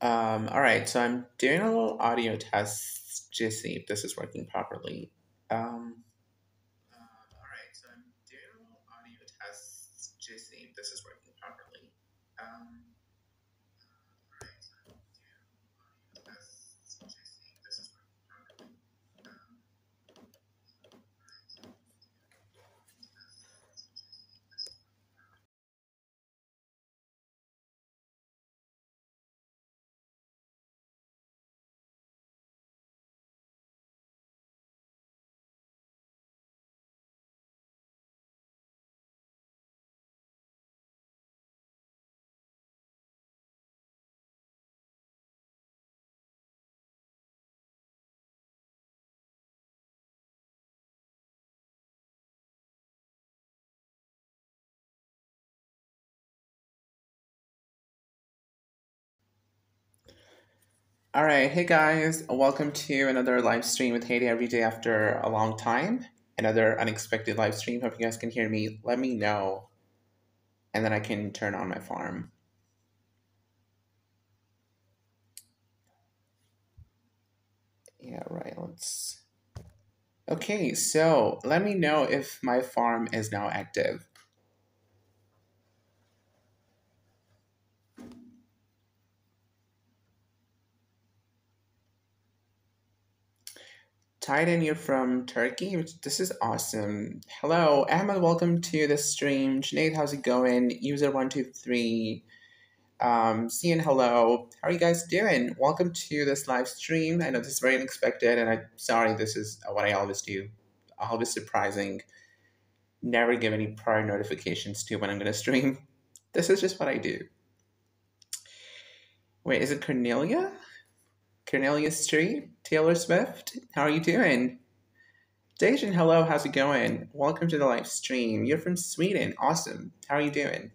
Um, all right, so I'm doing a little audio test to see if this is working properly. Um, um, all right, so I'm doing a little audio test to see if this is working properly. Um, all right, so I'm doing a little audio test to see if this is working properly. Um, all right, so I'm doing a little audio test to see if this is working properly. All right, hey guys, welcome to another live stream with Hay Day Everyday after a long time. Another unexpected live stream. Hope you guys can hear me. Let me know, and then I can turn on my farm. Yeah, right. Let's. Okay, so let me know if my farm is now active. Titan, you're from Turkey. which- This is awesome. Hello, Ahmed. Welcome to the stream. Junaid, how's it going? User one two three. Um, Cian, hello. How are you guys doing? Welcome to this live stream. I know this is very unexpected, and I'm sorry. This is what I always do. Always surprising. Never give any prior notifications to when I'm gonna stream. This is just what I do. Wait, is it Cornelia? Cornelia Street? Taylor Swift? How are you doing? Dejan, hello, how's it going? Welcome to the live stream. You're from Sweden. Awesome. How are you doing?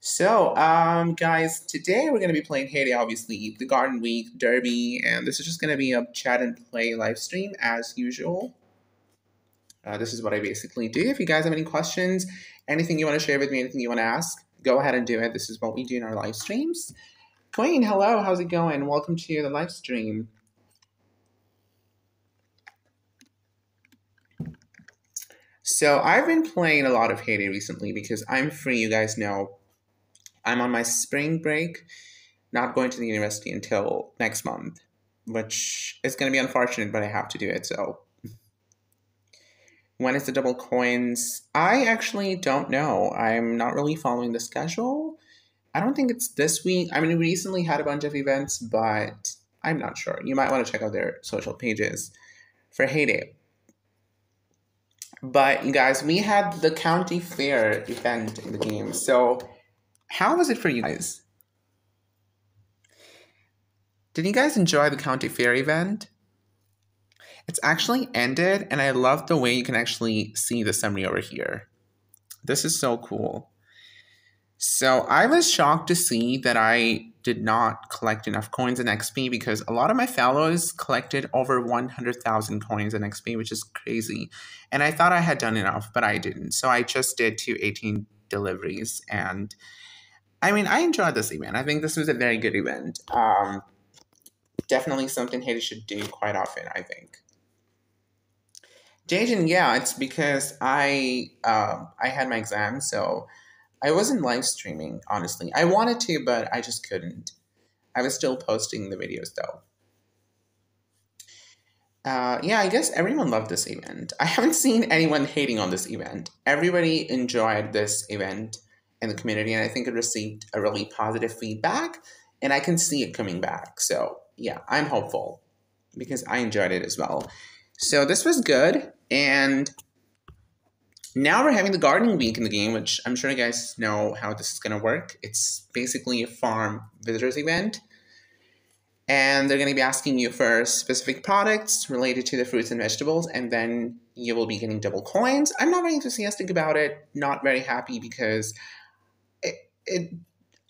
So, um, guys, today we're going to be playing Hay Day, obviously, the Garden Week Derby, and this is just going to be a chat and play live stream as usual. Uh, this is what I basically do. If you guys have any questions, anything you want to share with me, anything you want to ask, go ahead and do it. This is what we do in our live streams. Queen, hello, how's it going? Welcome to the live stream. So I've been playing a lot of Hay Day recently because I'm free, you guys know. I'm on my spring break, not going to the university until next month, which is going to be unfortunate, but I have to do it. So when is the double coins? I actually don't know. I'm not really following the schedule. I don't think it's this week. I mean, we recently had a bunch of events, but I'm not sure. You might want to check out their social pages for Hay Day. But you guys, we had the county fair event in the game. So, how was it for you guys? Did you guys enjoy the county fair event? It's actually ended, and I love the way you can actually see the summary over here. This is so cool. So I was shocked to see that I did not collect enough coins in XP because a lot of my fellows collected over 100,000 coins in XP, which is crazy. And I thought I had done enough, but I didn't. So I just did 218 deliveries. And I mean, I enjoyed this event. I think this was a very good event. Um, definitely something Hay Day should do quite often, I think. Jaden, yeah, it's because I um, I had my exam, so I wasn't live streaming, honestly. I wanted to, but I just couldn't. I was still posting the videos though. Uh, yeah, I guess everyone loved this event. I haven't seen anyone hating on this event. Everybody enjoyed this event in the community, and I think it received a really positive feedback, and I can see it coming back. So, yeah, I'm hopeful because I enjoyed it as well. So, this was good, and now we're having the gardening week in the game, which I'm sure you guys know how this is going to work. It's basically a farm visitors event. And they're going to be asking you for specific products related to the fruits and vegetables, and then you will be getting double coins. I'm not very enthusiastic about it, not very happy because it, it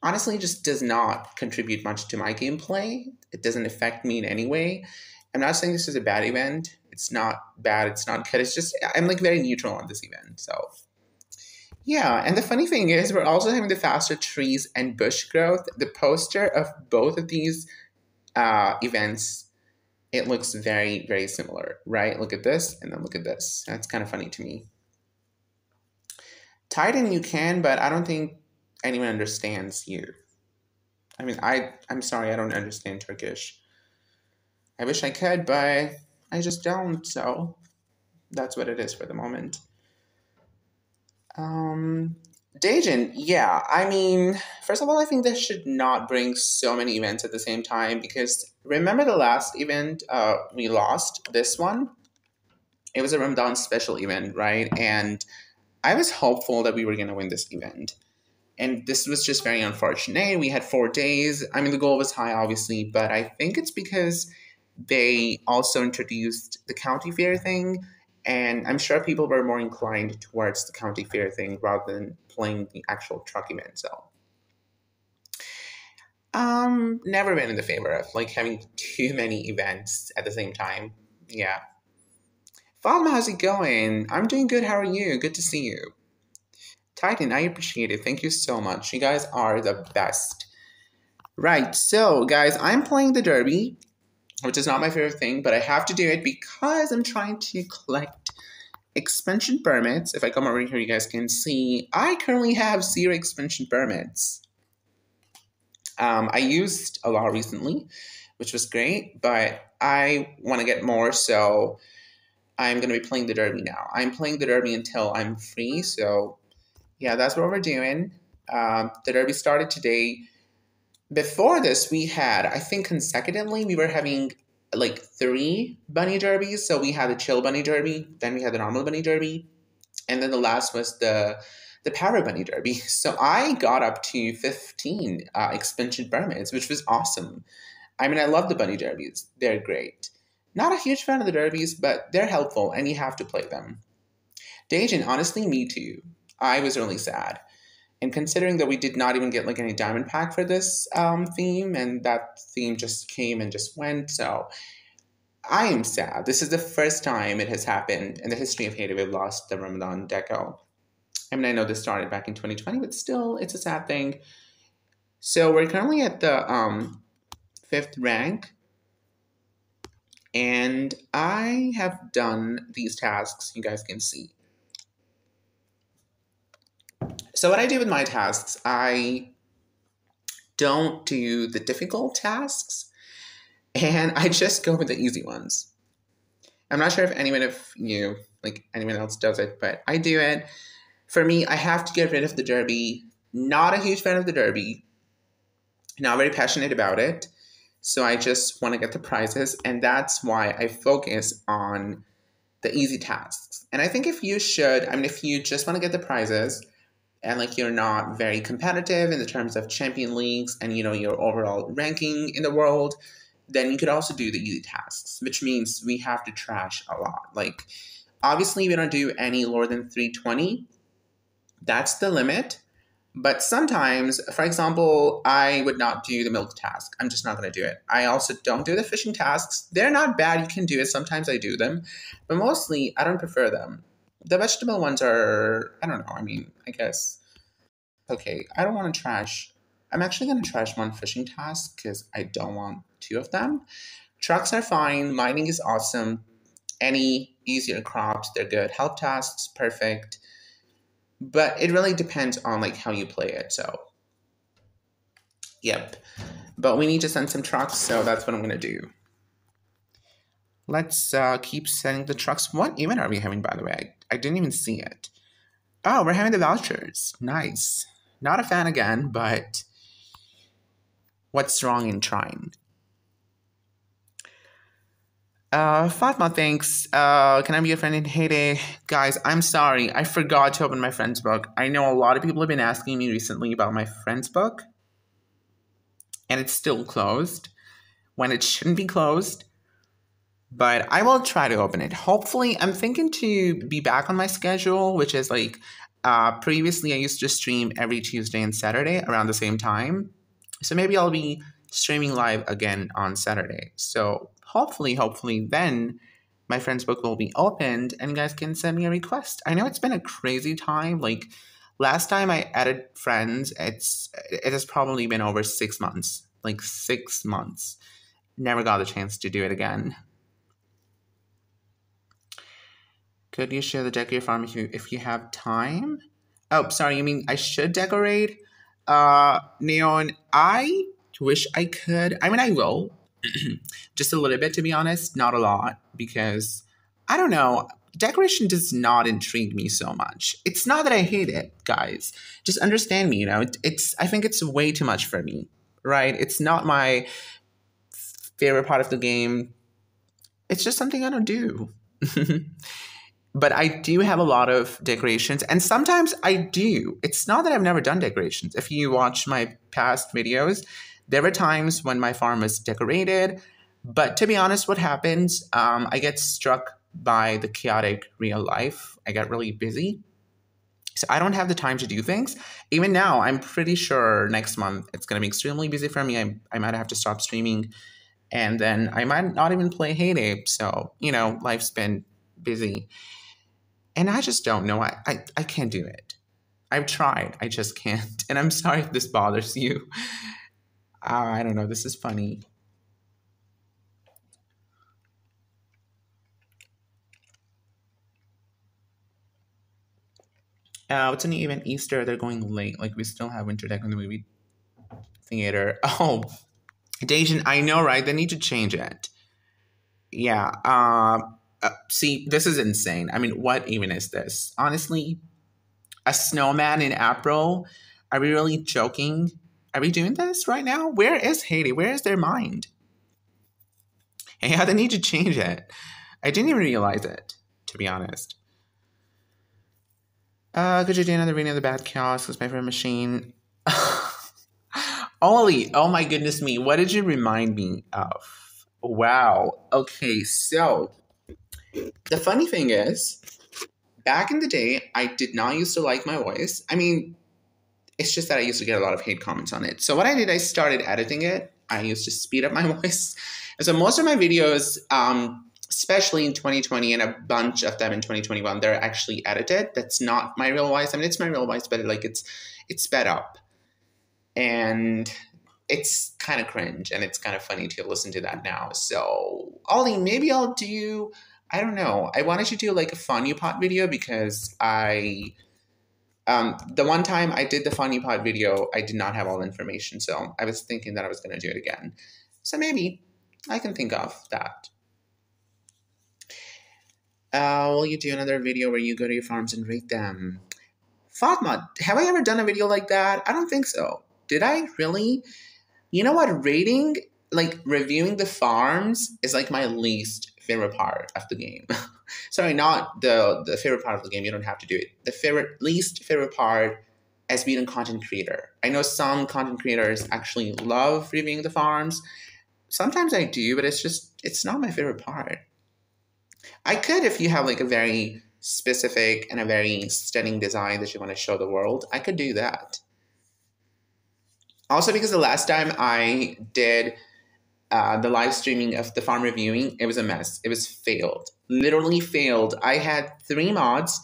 honestly just does not contribute much to my gameplay. It doesn't affect me in any way. I'm not saying this is a bad event. It's not bad. It's not good. It's just I'm like very neutral on this event. So Yeah, and the funny thing is, we're also having the faster trees and bush growth. The poster of both of these uh, events, it looks very, very similar, right? Look at this, and then look at this. That's kind of funny to me. Titan, you can, but I don't think anyone understands you. I mean, I I'm sorry, I don't understand Turkish. I wish I could, but I just don't. So that's what it is for the moment. Um, Dajin, yeah. I mean, first of all, I think they should not bring so many events at the same time because remember the last event uh, we lost? This one? It was a Ramadan special event, right? And I was hopeful that we were going to win this event. And this was just very unfortunate. We had four days. I mean, the goal was high, obviously, but I think it's because they also introduced the county fair thing and I'm sure people were more inclined towards the county fair thing rather than playing the actual truck event. Um, never been in the favor of like having too many events at the same time. Yeah. Fatma, how's it going? I'm doing good. How are you? Good to see you. Titan, I appreciate it. Thank you so much. You guys are the best. Right, so guys, I'm playing the Derby which is not my favorite thing, but I have to do it because I'm trying to collect expansion permits. If I come over here, you guys can see I currently have zero expansion permits. Um, I used a lot recently, which was great, but I want to get more, so I'm going to be playing the Derby now. I'm playing the Derby until I'm free, so yeah, that's what we're doing. Um, the Derby started today before this, we had, I think consecutively, we were having like three bunny derbies. So we had the chill bunny derby, then we had the normal bunny derby, and then the last was the the power bunny derby. So I got up to 15 uh, expansion permits, which was awesome. I mean, I love the bunny derbies. They're great. Not a huge fan of the derbies, but they're helpful and you have to play them. Dajin, honestly, me too. I was really sad. And considering that we did not even get like any diamond pack for this um, theme, and that theme just came and just went, so I am sad. This is the first time it has happened in the history of Day we've lost the Ramadan deco. I mean, I know this started back in 2020, but still, it's a sad thing. So we're currently at the um, fifth rank, and I have done these tasks. You guys can see. So what I do with my tasks, I don't do the difficult tasks and I just go with the easy ones. I'm not sure if anyone of you, like anyone else does it, but I do it. For me, I have to get rid of the derby. Not a huge fan of the derby. Not very passionate about it. So I just want to get the prizes, and that's why I focus on the easy tasks. And I think if you should, I mean, if you just want to get the prizes, and like you're not very competitive in the terms of champion leagues and you know your overall ranking in the world then you could also do the easy tasks which means we have to trash a lot. Like obviously we don't do any lower than 320 that's the limit. But sometimes for example i would not do the milk task. I'm just not going to do it. I also don't do the fishing tasks. They're not bad. You can do it. Sometimes i do them. But mostly i don't prefer them the vegetable ones are, I don't know, I mean, I guess. Okay, I don't want to trash. I'm actually going to trash one fishing task because I don't want two of them. Trucks are fine. Mining is awesome. Any easier crops, they're good. Help tasks, perfect. But it really depends on like how you play it. So, yep. But we need to send some trucks, so that's what I'm going to do. Let's uh, keep sending the trucks. What event are we having, by the way? I, didn't even see it. Oh, we're having the vouchers. Nice. Not a fan again, but what's wrong in trying? Uh, Fatma thanks. Uh, can I be a friend in Day? Guys, I'm sorry. I forgot to open my friend's book. I know a lot of people have been asking me recently about my friend's book, and it's still closed when it shouldn't be closed but I will try to open it. Hopefully, I'm thinking to be back on my schedule, which is like uh, previously I used to stream every Tuesday and Saturday around the same time. So maybe I'll be streaming live again on Saturday. So hopefully, hopefully, then my friend's book will be opened and you guys can send me a request. I know it's been a crazy time. Like Last time I added friends, it's it has probably been over six months. Like six months. Never got the chance to do it again. Could you share the decorate farm if you if you have time? Oh, sorry, you mean I should decorate? Uh Neon, I wish I could. I mean I will. Just a little bit to be honest, not a lot, because I don't know decoration does not intrigue me so much. It's not that I hate it, guys. Just understand me, you know. It, it's I think it's way too much for me, right? It's not my favorite part of the game. It's just something I don't do. but I do have a lot of decorations, and sometimes I do. It's not that I've never done decorations. If you watch my past videos, there were times when my farm was decorated. But to be honest, what happens, um, I get struck by the chaotic real life. I get really busy. So I don't have the time to do things. Even now, I'm pretty sure next month it's going to be extremely busy for me. I, I might have to stop streaming and then I might not even play Hay Day. So, you know, life's been busy. And I just don't know. I, I, I can't do it. I've tried. I just can't. And I'm sorry if this bothers you. Uh, I don't know. This is funny. Uh, what's a new event? Easter. They're going late. Like we still have Winter Deck in the movie theater. Oh, Dejan, I know, right? They need to change it. Yeah. Uh, uh, see, this is insane. I mean, what even is this? Honestly, a snowman in April? Are we really joking? Are we doing this right now? Where is Day? Where is their mind? Yeah, they need to change it. I didn't even realize it, to be honest. Uh, could you do another reading of the Bad Chaos? It's my favorite machine. Ollie, oh my goodness me, what did you remind me of? Wow. Okay, so the funny thing is, back in the day, I did not used to like my voice. I mean, it's just that I used to get a lot of hate comments on it. So what I did, I started editing it. I used to speed up my voice. And so most of my videos, um, especially in 2020 and a bunch of them in 2021 they're actually edited that's not my real voice i mean it's my real voice but like it's it's sped up and it's kind of cringe and it's kind of funny to listen to that now so ollie maybe i'll do i don't know i wanted to do like a funny pot video because i um, the one time I did the funny pot video, I did not have all the information, so I was thinking that I was going to do it again. So maybe I can think of that. Uh, will you do another video where you go to your farms and rate them? Fatma, have I ever done a video like that? I don't think so. Did I really? You know what? Rating, like reviewing the farms, is like my least favorite part of the game. Sorry, not the the favorite part of the game. You don't have to do it. The favorite, least favorite part as being a content creator. I know some content creators actually love reviewing the farms. Sometimes I do, but it's just it's not my favorite part. I could if you have like a very specific and a very stunning design that you want to show the world. I could do that. Also, because the last time I did uh, the live streaming of the farm reviewing, it was a mess. It was failed. Literally failed. I had three mods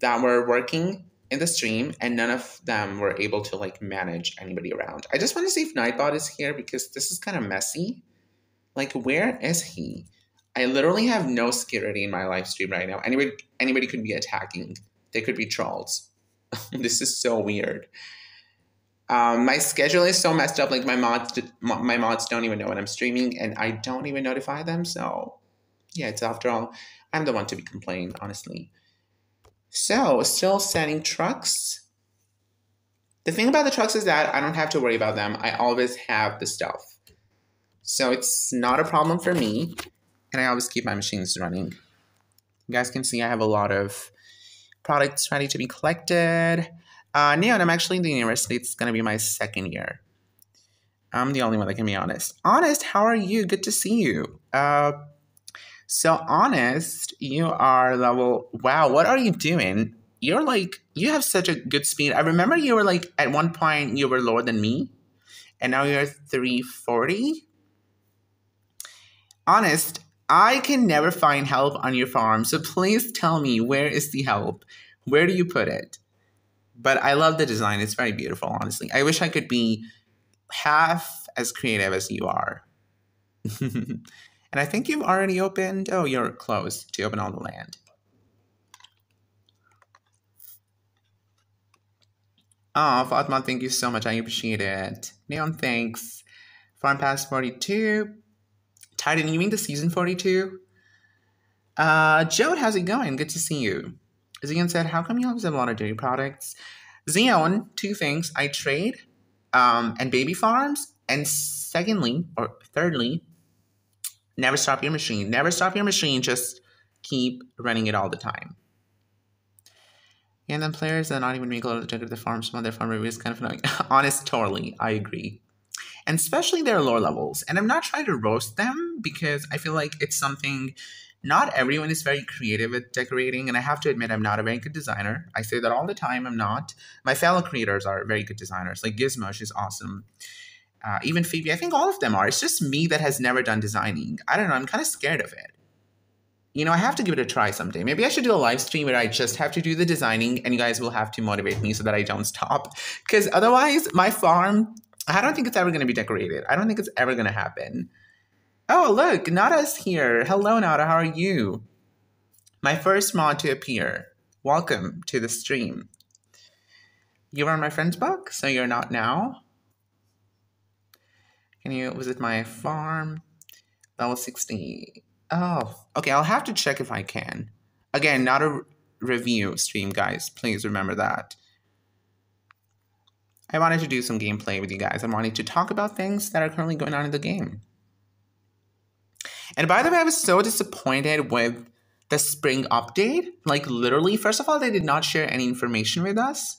that were working in the stream, and none of them were able to like manage anybody around. I just want to see if Nightbot is here because this is kind of messy. Like, where is he? I literally have no security in my live stream right now. Anybody anybody could be attacking. They could be trolls. this is so weird. Um, my schedule is so messed up. Like my mods, my mods don't even know when I'm streaming, and I don't even notify them. So, yeah, it's after all, I'm the one to be complained, honestly. So, still sending trucks. The thing about the trucks is that I don't have to worry about them. I always have the stuff. So it's not a problem for me and I always keep my machines running. You guys can see I have a lot of products ready to be collected. Uh, Neon, I'm actually in the university. It's going to be my second year. I'm the only one that can be honest. Honest, how are you? Good to see you. Uh, so, honest, you are level. Wow, what are you doing? You're like, you have such a good speed. I remember you were like, at one point, you were lower than me, and now you're 340. Honest, I can never find help on your farm, so please tell me where is the help? Where do you put it? But I love the design. It's very beautiful, honestly. I wish I could be half as creative as you are. and I think you've already opened. Oh, you're close to open all the land. Oh, Fatma, thank you so much. I appreciate it. Neon, thanks. Farm Pass 42. Titan, you mean the season 42? Uh, Joe, how's it going? Good to see you. Zion said, How come you have a lot of dairy products? Zion, two things. I trade um, and baby farms. And secondly, or thirdly, never stop your machine. Never stop your machine. Just keep running it all the time. And then players that not even make a lot of the the farm, some other farm reviews kind of annoying. Honest, totally. I agree. And especially their lower levels. And I'm not trying to roast them because I feel like it's something not everyone is very creative at decorating. And I have to admit, I'm not a very good designer. I say that all the time. I'm not. My fellow creators are very good designers. Like Gizmo, she's awesome. Uh, even Phoebe, I think all of them are. It's just me that has never done designing. I don't know. I'm kind of scared of it you know, I have to give it a try someday. Maybe I should do a live stream where I just have to do the designing and you guys will have to motivate me so that I don't stop. Because otherwise, my farm, I don't think it's ever going to be decorated. I don't think it's ever going to happen. Oh, look, Nada's here. Hello, Nada. How are you? My first mod to appear. Welcome to the stream. You are my friend's book, so you're not now. Can you visit my farm? Level 60. Oh, okay. I'll have to check if I can. Again, not a review stream, guys. Please remember that. I wanted to do some gameplay with you guys. I wanted to talk about things that are currently going on in the game. And by the way, I was so disappointed with the spring update. Like, literally, first of all, they did not share any information with us.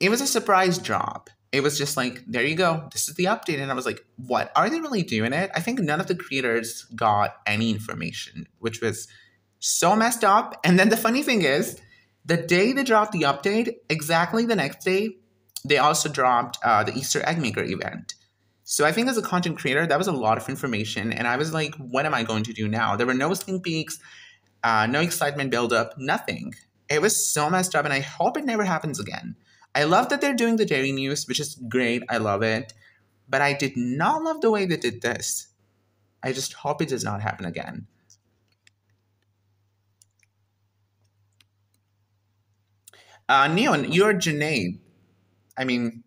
It was a surprise drop it was just like, there you go. This is the update. And I was like, what? Are they really doing it? I think none of the creators got any information, which was so messed up. And then the funny thing is, the day they dropped the update, exactly the next day, they also dropped uh, the Easter Egg Maker event. So I think as a content creator, that was a lot of information. And I was like, what am I going to do now? There were no sneak peeks, uh, no excitement buildup, nothing. It was so messed up. And I hope it never happens again. I love that they're doing the daily news, which is great. I love it. But I did not love the way they did this. I just hope it does not happen again. Uh, Neon, you're Janae. I mean,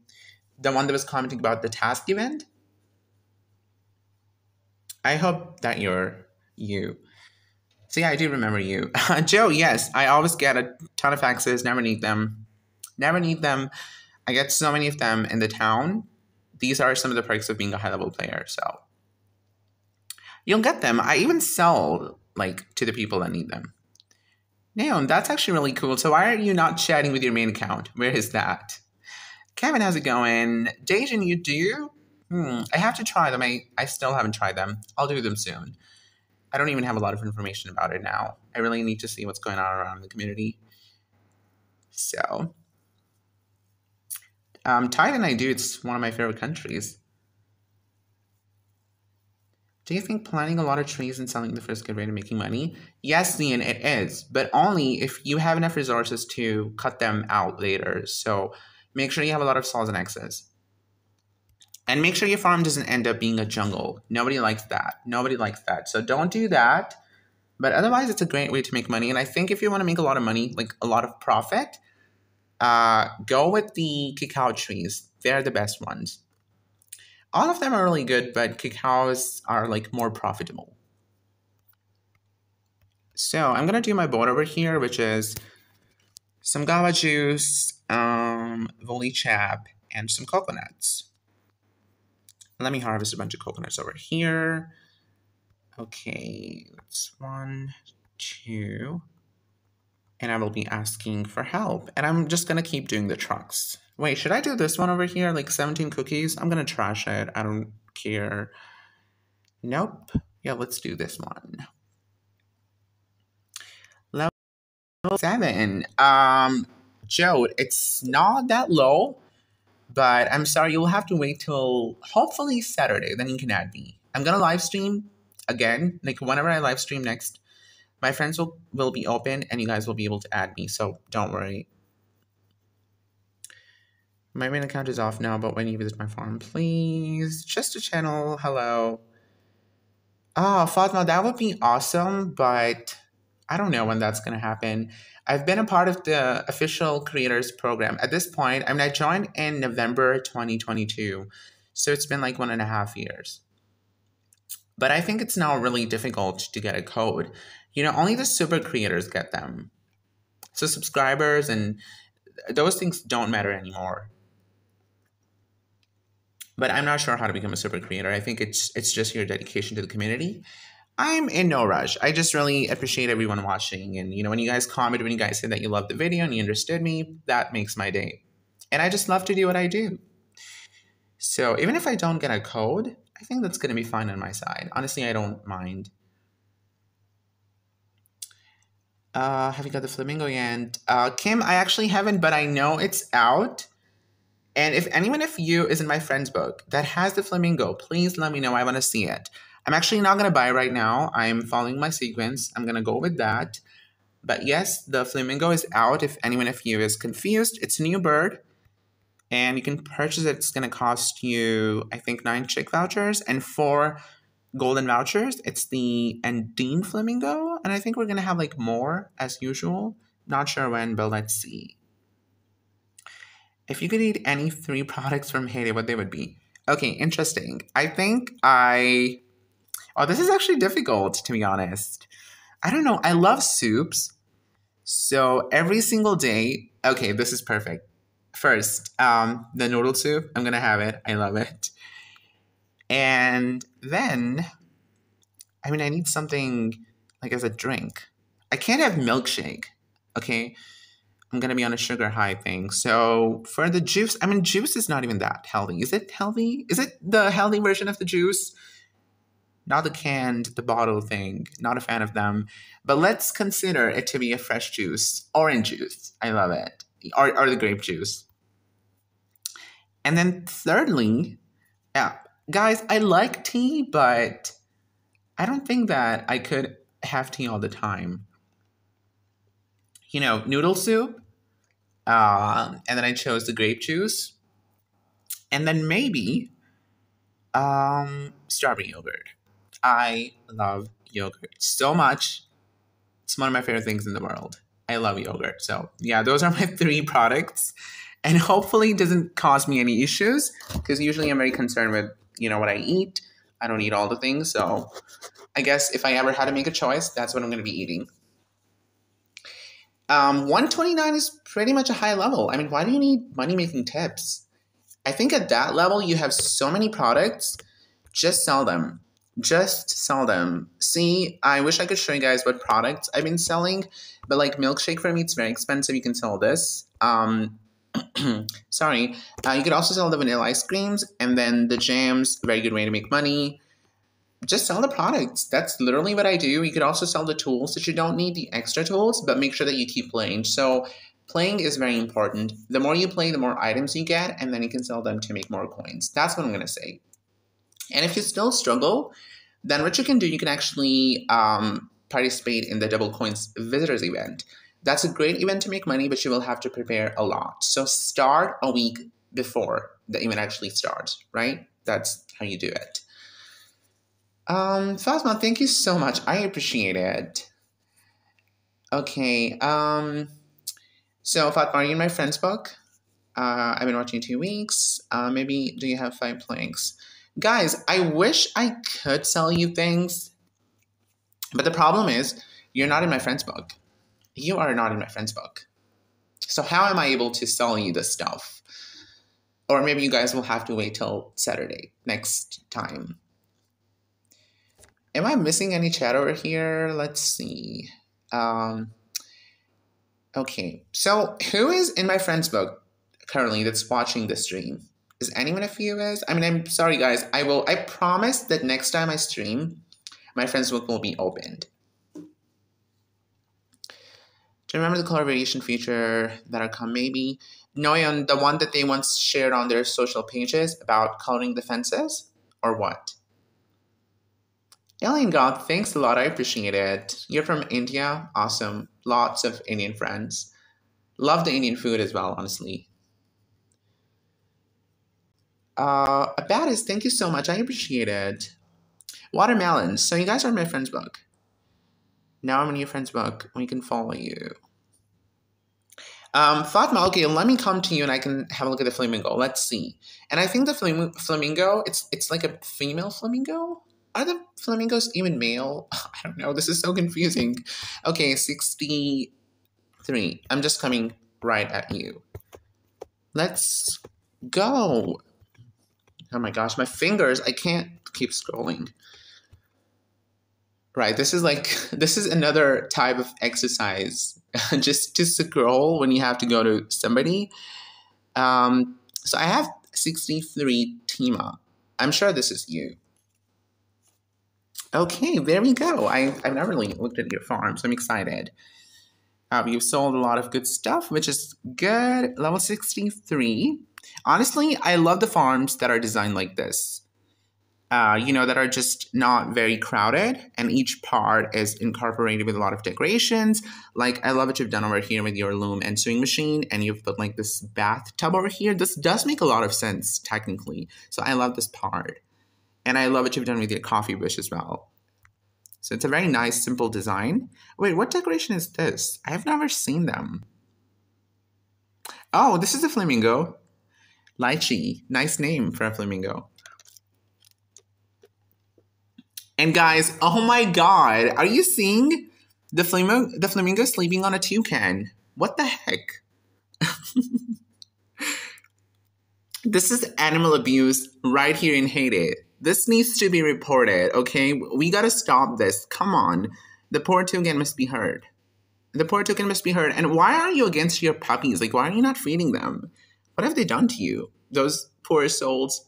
the one that was commenting about the task event. I hope that you're you. See, I do remember you. Joe, yes, I always get a ton of faxes, never need them. Never need them. I get so many of them in the town. These are some of the perks of being a high level player. So you'll get them. I even sell like to the people that need them. Neon, that's actually really cool. So why are you not chatting with your main account? Where is that? Kevin, how's it going? Dejan, you do? Hmm, I have to try them. I, I still haven't tried them. I'll do them soon. I don't even have a lot of information about it now. I really need to see what's going on around the community. So um, Thailand, I do. It's one of my favorite countries. Do you think planting a lot of trees and selling the first good way to making money? Yes, Ian, it is, but only if you have enough resources to cut them out later. So make sure you have a lot of saws and axes. And make sure your farm doesn't end up being a jungle. Nobody likes that. Nobody likes that. So don't do that. But otherwise, it's a great way to make money. And I think if you want to make a lot of money, like a lot of profit, uh, go with the cacao trees. They're the best ones. All of them are really good, but cacaos are like more profitable. So I'm gonna do my board over here, which is some guava juice, um, voli chap, and some coconuts. Let me harvest a bunch of coconuts over here. Okay, that's one, two, and I will be asking for help. And I'm just gonna keep doing the trucks. Wait, should I do this one over here? Like 17 cookies? I'm gonna trash it. I don't care. Nope. Yeah, let's do this one. Level seven. Um, Joe, it's not that low, but I'm sorry, you'll have to wait till hopefully Saturday, then you can add me. I'm gonna live stream again, like whenever I live stream next, my friends will, will be open and you guys will be able to add me, so don't worry. My main account is off now, but when you visit my farm, please, just a channel, hello. Oh, Fatma, that would be awesome, but I don't know when that's to happen. I've been a part of the official creators program. At this point, I mean, I joined in November 2022, so it's been like one and a half years. But I think it's now really difficult to get a code. You know, only the super creators get them. So subscribers and those things don't matter anymore. But I'm not sure how to become a super creator. I think it's it's just your dedication to the community I'm in no rush. I just really appreciate everyone watching. And, you know, when you guys comment, when you guys say that you loved the video and you understood me, that makes my day. And I just love to do what I do. So even if I don't get a code, I think that's going to be fine on my side. Honestly, I don't mind. Uh, have you got the flamingo yet? Uh, Kim, I actually haven't, but I know it's out. And if anyone of you is in my friends book that has the flamingo, please let me know. I want to see it. I'm actually not going to buy right now. I'm following my sequence. I'm going to go with that. But yes, the flamingo is out. If anyone of you is confused, it's a new bird. And you can purchase it. It's going to cost you, I think, nine chick vouchers and four golden vouchers. It's the Andean flamingo. And I think we're going to have like more as usual. Not sure when, but let's see. If you could eat any three products from Hay Day, what they would be. Okay, interesting. I think I Oh, this is actually difficult, to be honest. I don't know. I love soups. So every single day, okay, this is perfect. First, um, the noodle soup, I'm gonna have it. I love it. And then, I mean, I need something like as a drink. I can't have milkshake, okay? I'm gonna be on a sugar high thing. So for the juice, I mean, juice is not even that healthy. Is it healthy? Is it the healthy version of the juice? Not the canned, the bottle thing. Not a fan of them. But let's consider it to be a fresh juice. Orange juice. I love it. Or, or the grape juice. And then thirdly, yeah, guys, I like tea, but I don't think that I could have tea all the time. You know, noodle soup. Uh, and then I chose the grape juice. And then maybe um, strawberry yogurt. I love yogurt so much. It's one of my favorite things in the world. I love yogurt. So, yeah, those are my three products. And hopefully it doesn't cause me any issues because usually I'm very concerned with, you know, what I eat. I don't eat all the things. So, I guess if I ever had to make a choice, that's what I'm going to be eating. Um, 129 is pretty much a high level. I mean, why do you need money making tips? I think at that level, you have so many products, just sell them just sell them. See, I wish I could show you guys what products I've been selling, but like milkshake for me, it's very expensive. You can sell this. Um, sorry. Uh, you could also sell the vanilla ice creams and then the jams, very good way to make money. Just sell the products. That's literally what I do. You could also sell the tools that you don't need, the extra tools, but make sure that you keep playing. So playing is very important. The more you play, the more items you get, and then you can sell them to make more coins. That's what I'm going to say. And if you still struggle, then what you can do, you can actually um, participate in the Double Coins Visitors event. That's a great event to make money, but you will have to prepare a lot. So start a week before the event actually starts, right? That's how you do it. Um, Fasma, thank you so much. I appreciate it. Okay. Um, so Fatma, are you in my friend's book? Uh, I've been watching two weeks. Uh, maybe do you have five planks? Guys, I wish I could sell you things, but the problem is you're not in my friend's book. You are not in my friend's book. So how am I able to sell you this stuff? Or maybe you guys will have to wait till Saturday next time. Am I missing any chat over here? Let's see. Um, okay, so who is in my friend's book currently that's watching the stream? Is anyone you is? I mean, I'm sorry, guys. I will. I promise that next time I stream, my friends book will be opened. Do you remember the color variation feature that are come maybe? Noyon, the one that they once shared on their social pages about coloring the fences? Or what? Alien God, thanks a lot. I appreciate it. You're from India? Awesome. Lots of Indian friends. Love the Indian food as well, honestly. Uh, Abatis, thank you so much. I appreciate it. Watermelons. So you guys are my friends book. Now I'm in your friends book. We can follow you. Um, Fatma, okay, let me come to you and I can have a look at the flamingo. Let's see. And I think the flam- flamingo, it's it's like a female flamingo. Are the flamingos even male? I don't know. This is so confusing. Okay, 63. I'm just coming right at you. Let's go. Oh my gosh, my fingers, I can't keep scrolling. Right, this is like, this is another type of exercise. just to scroll when you have to go to somebody. Um, so I have 63 Tima. I'm sure this is you. Okay, there we go. I, I've never really looked at your farm, so I'm excited. Uh, you've sold a lot of good stuff, which is good. Level 63. Honestly, I love the farms that are designed like this. Uh, you know, that are just not very crowded, and each part is incorporated with a lot of decorations. Like, I love what you've done over here with your loom and sewing machine, and you've put like this bathtub over here. This does make a lot of sense, technically. So, I love this part. And I love what you've done with your coffee bush as well. So, it's a very nice, simple design. Wait, what decoration is this? I've never seen them. Oh, this is a flamingo. Lychee. Nice name for a flamingo. And guys, oh my god, are you seeing the flamingo the flamingo sleeping on a toucan? What the heck? this is animal abuse right here in Hay Day. This needs to be reported, okay? We gotta stop this. Come on. The poor toucan must be heard. The poor toucan must be heard. And why are you against your puppies? Like, why are you not feeding them? What have they done to you? Those poor souls.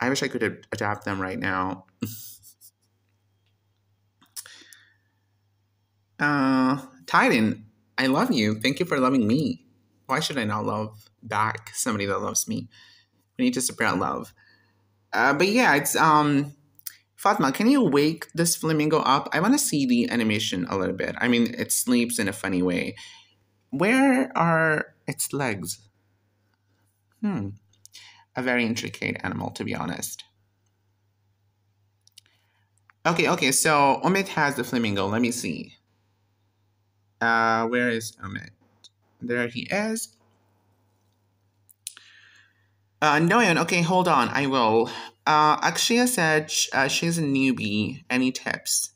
I wish I could adapt them right now. uh, Titan, I love you. Thank you for loving me. Why should I not love back somebody that loves me? We need to spread love. Uh, but yeah, it's um, Fatma. Can you wake this flamingo up? I want to see the animation a little bit. I mean, it sleeps in a funny way. Where are its legs? Hmm. A very intricate animal, to be honest. Okay, okay, so Omid has the flamingo. Let me see. Uh, where is Omid? There he is. Uh, Noyan, okay, hold on, I will. Uh, Akshaya said uh, she's a newbie. Any tips?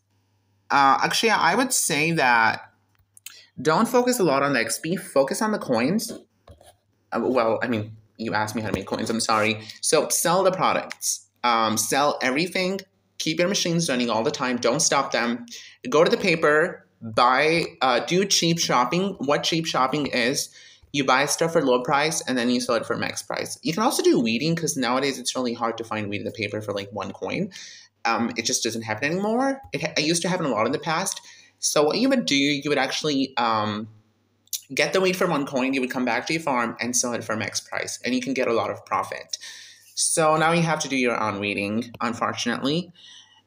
Uh, Akshaya, I would say that don't focus a lot on the XP, focus on the coins. Uh, well, I mean, you asked me how to make coins. I'm sorry. So sell the products. Um, sell everything. Keep your machines running all the time. Don't stop them. Go to the paper. Buy. Uh, do cheap shopping. What cheap shopping is? You buy stuff for low price and then you sell it for max price. You can also do weeding because nowadays it's really hard to find wheat in the paper for like one coin. Um, it just doesn't happen anymore. It, it used to happen a lot in the past. So what you would do, you would actually um, get the wheat from one coin, you would come back to your farm and sell it for max price, and you can get a lot of profit. So now you have to do your own weeding, unfortunately.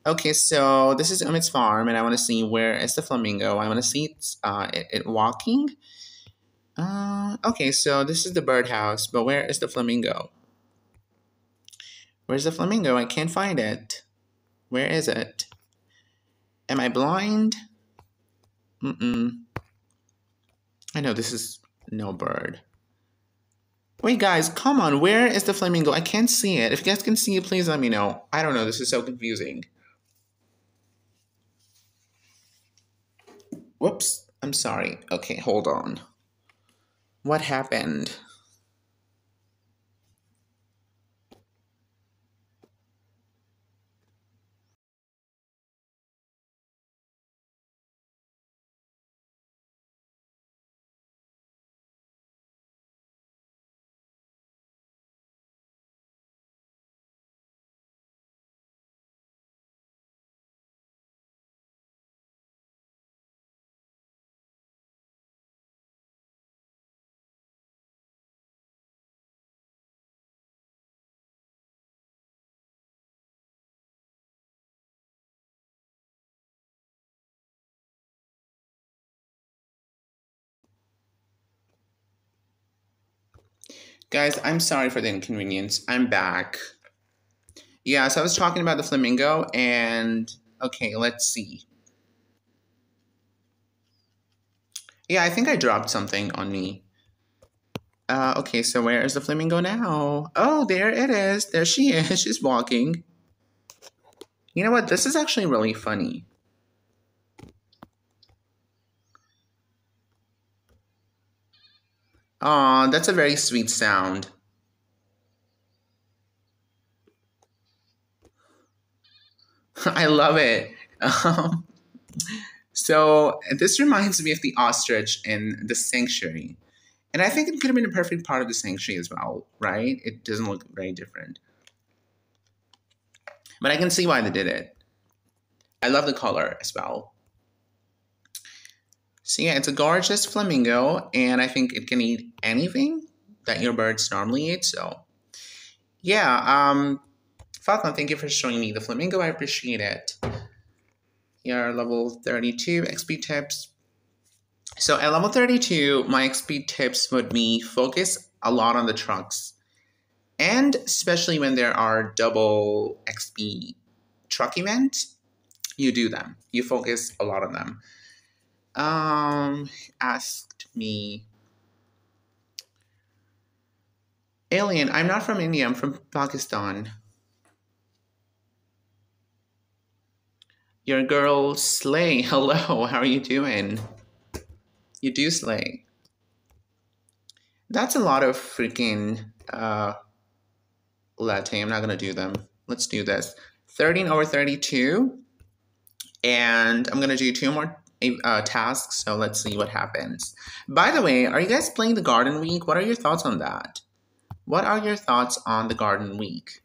Okay, so this is Umit's farm, and I want to see where is the flamingo. I want to see it, uh, it, it walking. Uh, okay, so this is the birdhouse, but where is the flamingo? Where's the flamingo? I can't find it. Where is it? Am I blind? Mm-mm. I know this is no bird. Wait, guys, come on. Where is the flamingo? I can't see it. If you guys can see it, please let me know. I don't know. This is so confusing. Whoops. I'm sorry. Okay, hold on. What happened? Guys, I'm sorry for the inconvenience. I'm back. Yeah, so I was talking about the flamingo, and okay, let's see. Yeah, I think I dropped something on me. Uh, okay, so where is the flamingo now? Oh, there it is. There she is. She's walking. You know what? This is actually really funny. Aw, that's a very sweet sound. I love it. Um, so this reminds me of the ostrich in the sanctuary. And I think it could have been a perfect part of the sanctuary as well, right? It doesn't look very different. But I can see why they did it. I love the color as well. So yeah, it's a gorgeous flamingo, and I think it can eat anything that your birds normally eat. So yeah, um, Falcon, thank you for showing me the flamingo. I appreciate it. Here, level 32 XP tips. So at level 32, my XP tips would be focus a lot on the trucks. And especially when there are double XP truck events, you do them. You focus a lot on them um, asked me, Alien, I'm not from India, I'm from Pakistan. Your girl Slay, hello, how are you doing? You do slay. That's a lot of freaking uh, latte. I'm not gonna do them. Let's do this. 13 over 32. And I'm gonna do two more uh, task, so let's see what happens. By the way, are you guys playing the Garden Week? What are your thoughts on that? What are your thoughts on the Garden Week?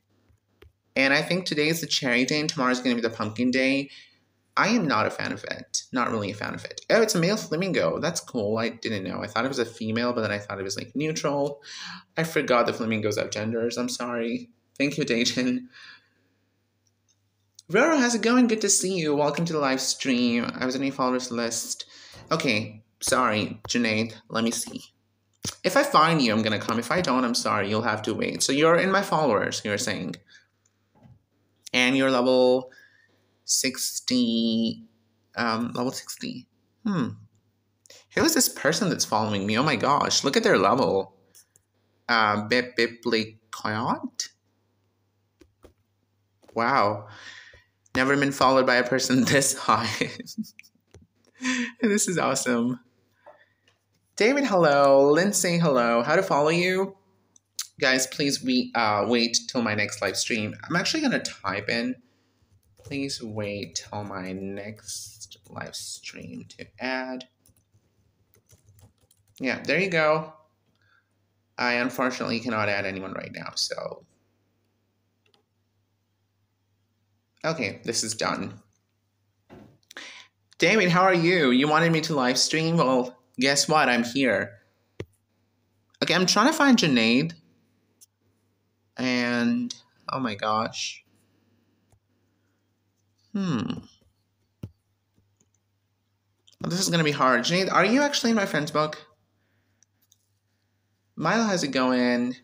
And I think today is the cherry day and tomorrow is going to be the pumpkin day. I am not a fan of it. Not really a fan of it. Oh, it's a male flamingo. That's cool. I didn't know. I thought it was a female, but then I thought it was like neutral. I forgot the flamingos have genders. I'm sorry. Thank you, Dayton. Roro, how's it going? Good to see you. Welcome to the live stream. I was on your followers list. Okay, sorry, Janaid. Let me see. If I find you, I'm gonna come. If I don't, I'm sorry. You'll have to wait. So you're in my followers, you're saying. And you're level 60. Um, level 60. Hmm. Who is this person that's following me? Oh my gosh, look at their level. Uh, Bip Wow. Never been followed by a person this high. this is awesome. David, hello. Lindsay, hello. How to follow you? Guys, please we, uh, wait till my next live stream. I'm actually going to type in, please wait till my next live stream to add. Yeah, there you go. I unfortunately cannot add anyone right now, so Okay, this is done. David, how are you? You wanted me to live stream? Well, guess what? I'm here. Okay, I'm trying to find Janaid. And, oh my gosh. Hmm. Well, this is going to be hard. Janaid, are you actually in my friends book? Milo how's it going.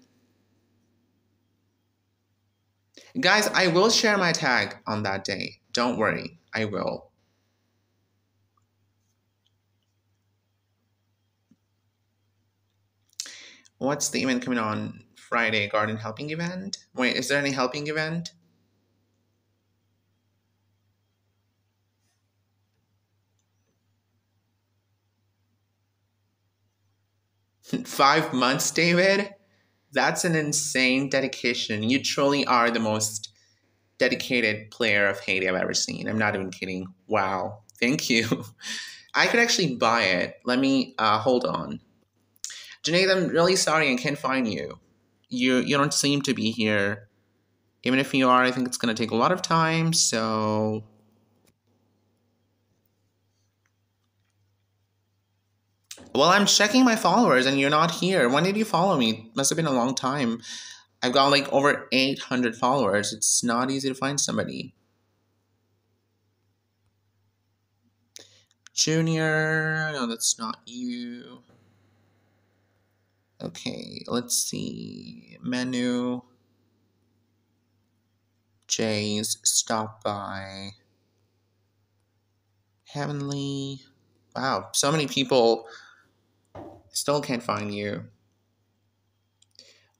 Guys, I will share my tag on that day. Don't worry, I will. What's the event coming on Friday? Garden helping event? Wait, is there any helping event? Five months, David? That's an insane dedication. You truly are the most dedicated player of Hay Day I've ever seen. I'm not even kidding. Wow. Thank you. I could actually buy it. Let me uh, hold on. Janae, I'm really sorry I can't find you. You you don't seem to be here. Even if you are, I think it's gonna take a lot of time, so Well, I'm checking my followers and you're not here. When did you follow me? Must have been a long time. I've got like over 800 followers. It's not easy to find somebody. Junior, no, that's not you. Okay, let's see. Menu. Jay's stop by. Heavenly. Wow, so many people still can't find you.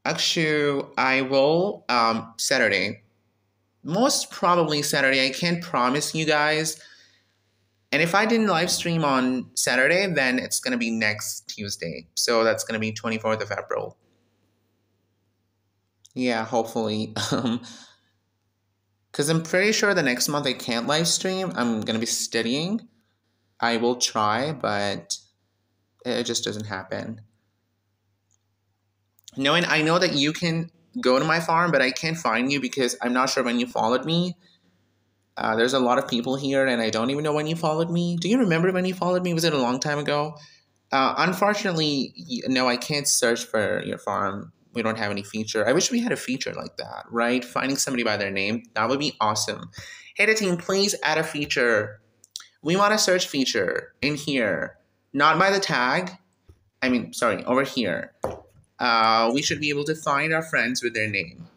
Actually, I will um Saturday. Most probably Saturday. I can't promise you guys. And if I didn't live stream on Saturday, then it's gonna be next Tuesday. So that's gonna be 24th of April. Yeah, hopefully. Um because I'm pretty sure the next month I can't live stream. I'm gonna be studying. I will try, but it just doesn't happen. Knowing I know that you can go to my farm, but I can't find you because I'm not sure when you followed me. Uh, there's a lot of people here, and I don't even know when you followed me. Do you remember when you followed me? Was it a long time ago? Uh, unfortunately, no, I can't search for your farm. We don't have any feature. I wish we had a feature like that, right? Finding somebody by their name, that would be awesome. Hey, the team, please add a feature. We want a search feature in here, not by the tag. I mean, sorry, over here. Uh, we should be able to find our friends with their name.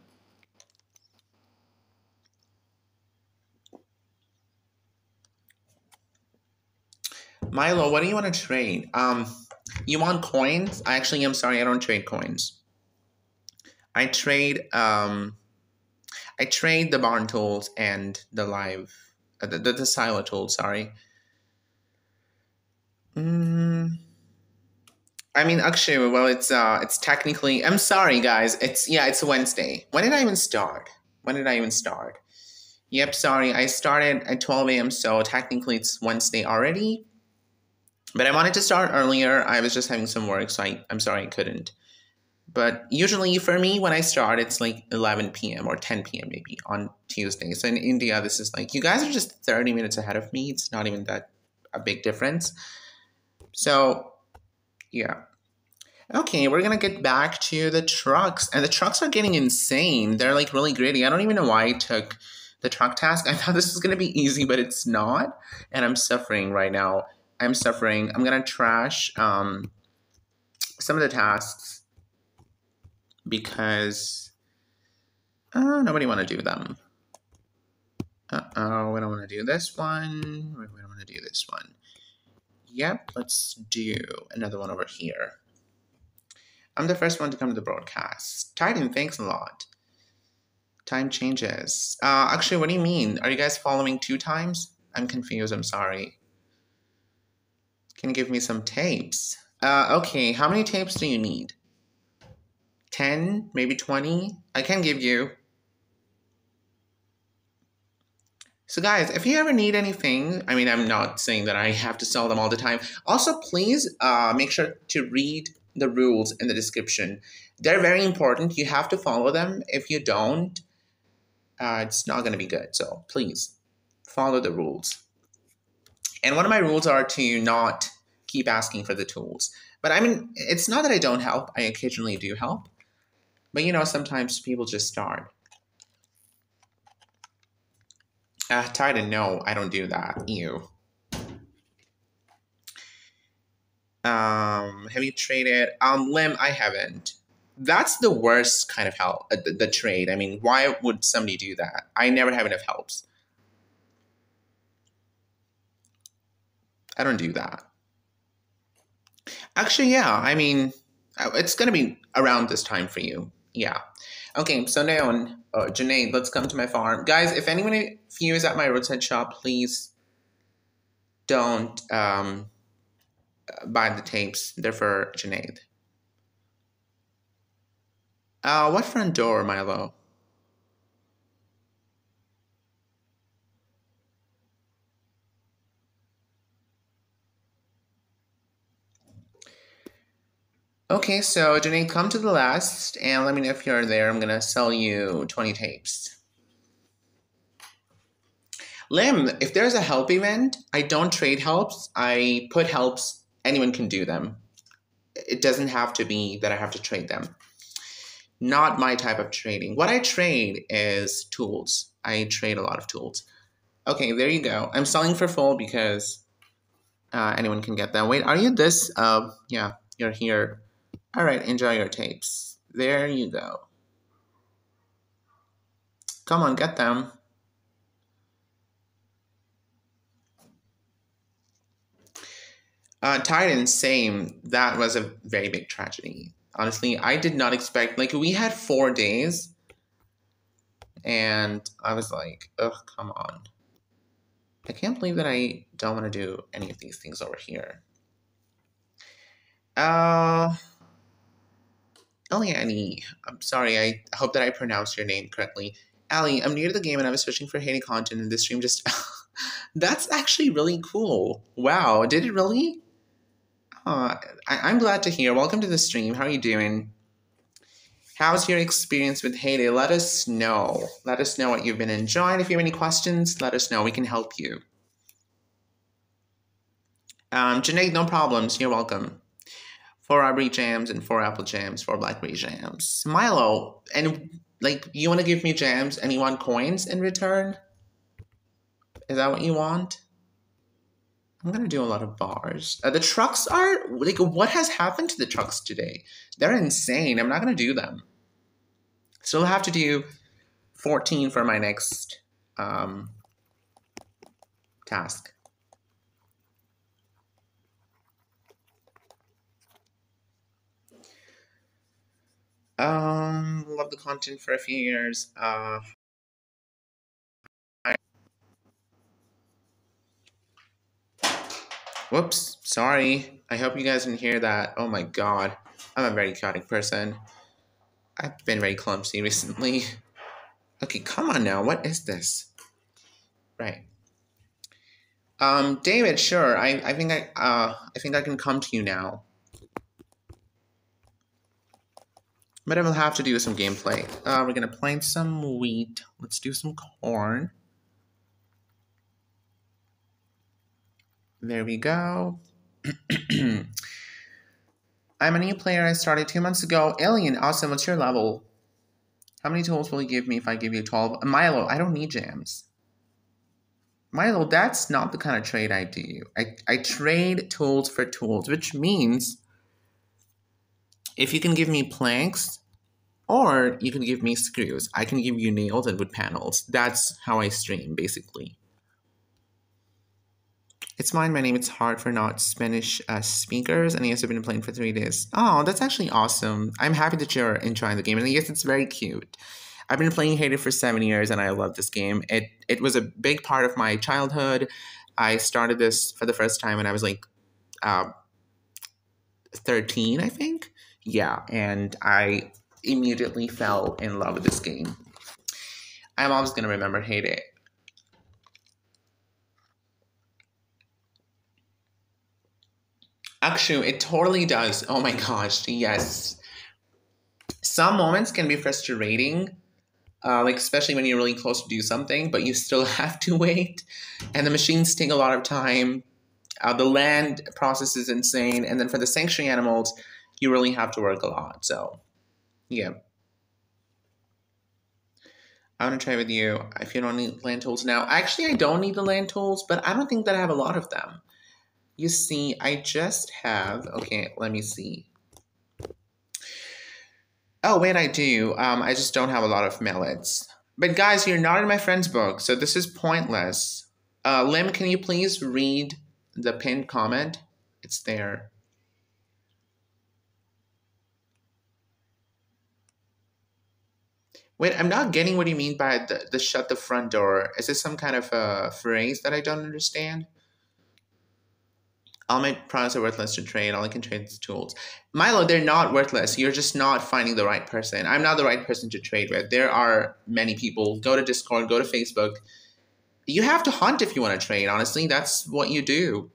Milo, what do you want to trade? Um, you want coins? I actually, I'm sorry, I don't trade coins. I trade um, I trade the barn tools and the live uh, the, the, the silo tools. Sorry. Mm, I mean, actually, well, it's uh, it's technically. I'm sorry, guys. It's yeah, it's Wednesday. When did I even start? When did I even start? Yep, sorry. I started at 12 a.m. So technically, it's Wednesday already. But I wanted to start earlier. I was just having some work, so I, I'm sorry I couldn't. But usually for me, when I start, it's like 11 p.m. or 10 p.m. maybe on Tuesday. So in India, this is like, you guys are just 30 minutes ahead of me. It's not even that a big difference. So, yeah. Okay, we're gonna get back to the trucks. And the trucks are getting insane. They're like really gritty. I don't even know why I took the truck task. I thought this was gonna be easy, but it's not. And I'm suffering right now. I'm suffering. I'm gonna trash um, some of the tasks because uh, nobody want to do them. Uh oh, we don't want to do this one. We don't want to do this one. Yep, let's do another one over here. I'm the first one to come to the broadcast. Titan, thanks a lot. Time changes. Uh, actually, what do you mean? Are you guys following two times? I'm confused. I'm sorry. Can you give me some tapes? Uh, okay, how many tapes do you need? 10, maybe 20? I can give you. So, guys, if you ever need anything, I mean, I'm not saying that I have to sell them all the time. Also, please uh, make sure to read the rules in the description. They're very important. You have to follow them. If you don't, uh, it's not going to be good. So, please follow the rules. And one of my rules are to not keep asking for the tools. But I mean, it's not that I don't help. I occasionally do help. But you know, sometimes people just start. Uh, Titan, no, I don't do that. You. Um, have you traded? Um, Lim, I haven't. That's the worst kind of help, uh, the, the trade. I mean, why would somebody do that? I never have enough helps. I don't do that. Actually, yeah. I mean, uh, it's gonna be around this time for you. Yeah. Okay, so now, uh, Janae, let's come to my farm. Guys, if anyone of you is at my roadside shop, please don't um, buy the tapes. They're for Janae. Uh, what front door, Milo? Okay, so Janine, come to the last and let me know if you're there. I'm gonna sell you 20 tapes. Lim, if there's a help event, I don't trade helps. I put helps, anyone can do them. It doesn't have to be that I have to trade them. Not my type of trading. What I trade is tools. I trade a lot of tools. Okay, there you go. I'm selling for full because uh, anyone can get them. Wait, are you this? Uh, yeah, you're here. All right, enjoy your tapes. There you go. Come on, get them. Uh, Titan, same. That was a very big tragedy. Honestly, I did not expect. Like, we had four days, and I was like, ugh, come on. I can't believe that I don't want to do any of these things over here. Uh, Eliani, I'm sorry, I hope that I pronounced your name correctly. Ali, I'm new to the game and I was searching for Day content and this stream just. That's actually really cool. Wow, did it really? Uh, I- I'm glad to hear. Welcome to the stream. How are you doing? How's your experience with Hay Let us know. Let us know what you've been enjoying. If you have any questions, let us know. We can help you. Um, Janae, no problems. You're welcome. Four Aubrey jams and four apple jams, four blackberry jams. Milo, and like, you want to give me jams and you want coins in return? Is that what you want? I'm gonna do a lot of bars. Uh, the trucks are like, what has happened to the trucks today? They're insane. I'm not gonna do them. Still have to do 14 for my next um, task. Um, love the content for a few years. Uh, Whoops, sorry. I hope you guys didn't hear that. Oh my god. I'm a very chaotic person. I've been very clumsy recently. Okay, come on now. What is this? Right. Um, David, sure. I, I think I uh I think I can come to you now. But I will have to do some gameplay. Uh, we're gonna plant some wheat. Let's do some corn. There we go. I'm a new player. I started two months ago. Alien, awesome. What's your level? How many tools will you give me if I give you 12? Milo, I don't need jams. Milo, that's not the kind of trade I do. I, I trade tools for tools, which means if you can give me planks or you can give me screws, I can give you nails and wood panels. That's how I stream, basically. It's mine. My name is hard for not Spanish uh, speakers, and yes, I've been playing for three days. Oh, that's actually awesome. I'm happy that you're enjoying the game, and yes, it's very cute. I've been playing Day for seven years, and I love this game. It it was a big part of my childhood. I started this for the first time when I was like uh, 13, I think. Yeah, and I immediately fell in love with this game. I'm always gonna remember Hay Day. Akshu, it totally does. Oh my gosh, yes. Some moments can be frustrating, uh, like especially when you're really close to do something, but you still have to wait, and the machines take a lot of time. Uh, the land process is insane, and then for the sanctuary animals, you really have to work a lot. So, yeah. I want to try with you. If you don't need land tools now, actually, I don't need the land tools, but I don't think that I have a lot of them. You see, I just have, okay, let me see. Oh, wait, I do. Um, I just don't have a lot of mallets. But guys, you're not in my friend's book, so this is pointless. Uh, Lim, can you please read the pinned comment? It's there. Wait, I'm not getting what you mean by the, the shut the front door. Is this some kind of a phrase that I don't understand? all my products are worthless to trade. All I can trade is tools. Milo, they're not worthless. You're just not finding the right person. I'm not the right person to trade with. There are many people. Go to Discord, go to Facebook. You have to hunt if you want to trade, honestly. That's what you do.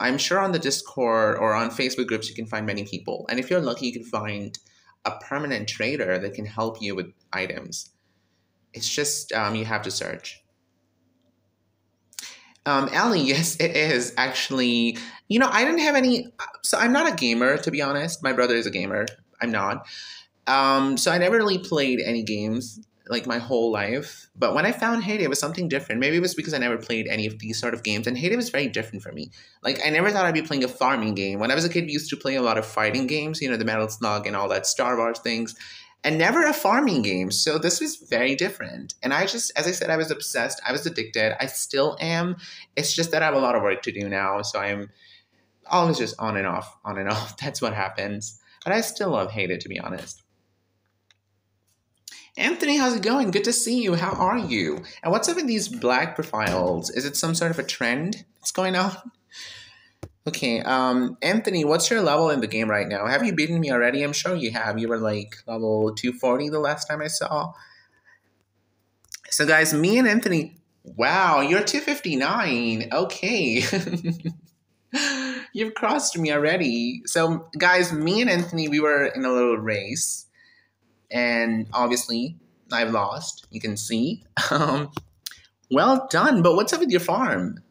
I'm sure on the Discord or on Facebook groups you can find many people. And if you're lucky, you can find a permanent trader that can help you with items. It's just um, you have to search. Um, Allie, yes, it is actually. You know, I didn't have any. So I'm not a gamer, to be honest. My brother is a gamer. I'm not. Um, so I never really played any games like my whole life. But when I found Hay it was something different. Maybe it was because I never played any of these sort of games. And Hay was very different for me. Like, I never thought I'd be playing a farming game. When I was a kid, we used to play a lot of fighting games, you know, the Metal Slug and all that Star Wars things. And never a farming game. So this was very different. And I just, as I said, I was obsessed. I was addicted. I still am. It's just that I have a lot of work to do now. So I'm always just on and off, on and off. That's what happens. But I still love Hay Day, to be honest. Anthony, how's it going? Good to see you. How are you? And what's up with these black profiles? Is it some sort of a trend that's going on? Okay, um, Anthony, what's your level in the game right now? Have you beaten me already? I'm sure you have. You were like level 240 the last time I saw. So, guys, me and Anthony, wow, you're 259. Okay. You've crossed me already. So, guys, me and Anthony, we were in a little race and obviously I've lost. You can see. Um, well done. But what's up with your farm?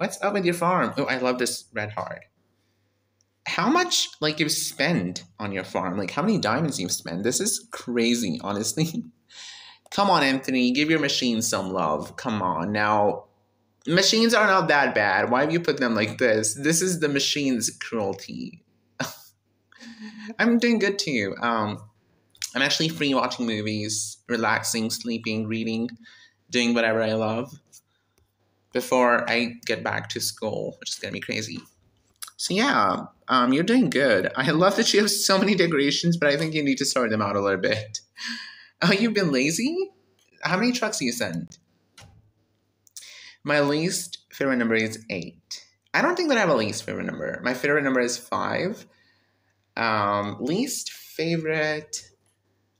What's up with your farm? Oh, I love this red heart. How much like you spend on your farm? Like how many diamonds you spend? This is crazy, honestly. Come on, Anthony, give your machines some love. Come on. Now, machines are not that bad. Why have you put them like this? This is the machine's cruelty. I'm doing good to you. Um, I'm actually free watching movies, relaxing, sleeping, reading, doing whatever I love before I get back to school, which is gonna be crazy. So yeah, um, you're doing good. I love that you have so many decorations, but I think you need to sort them out a little bit. Oh, you've been lazy? How many trucks do you send? My least favorite number is eight. I don't think that I have a least favorite number. My favorite number is five. Um, least favorite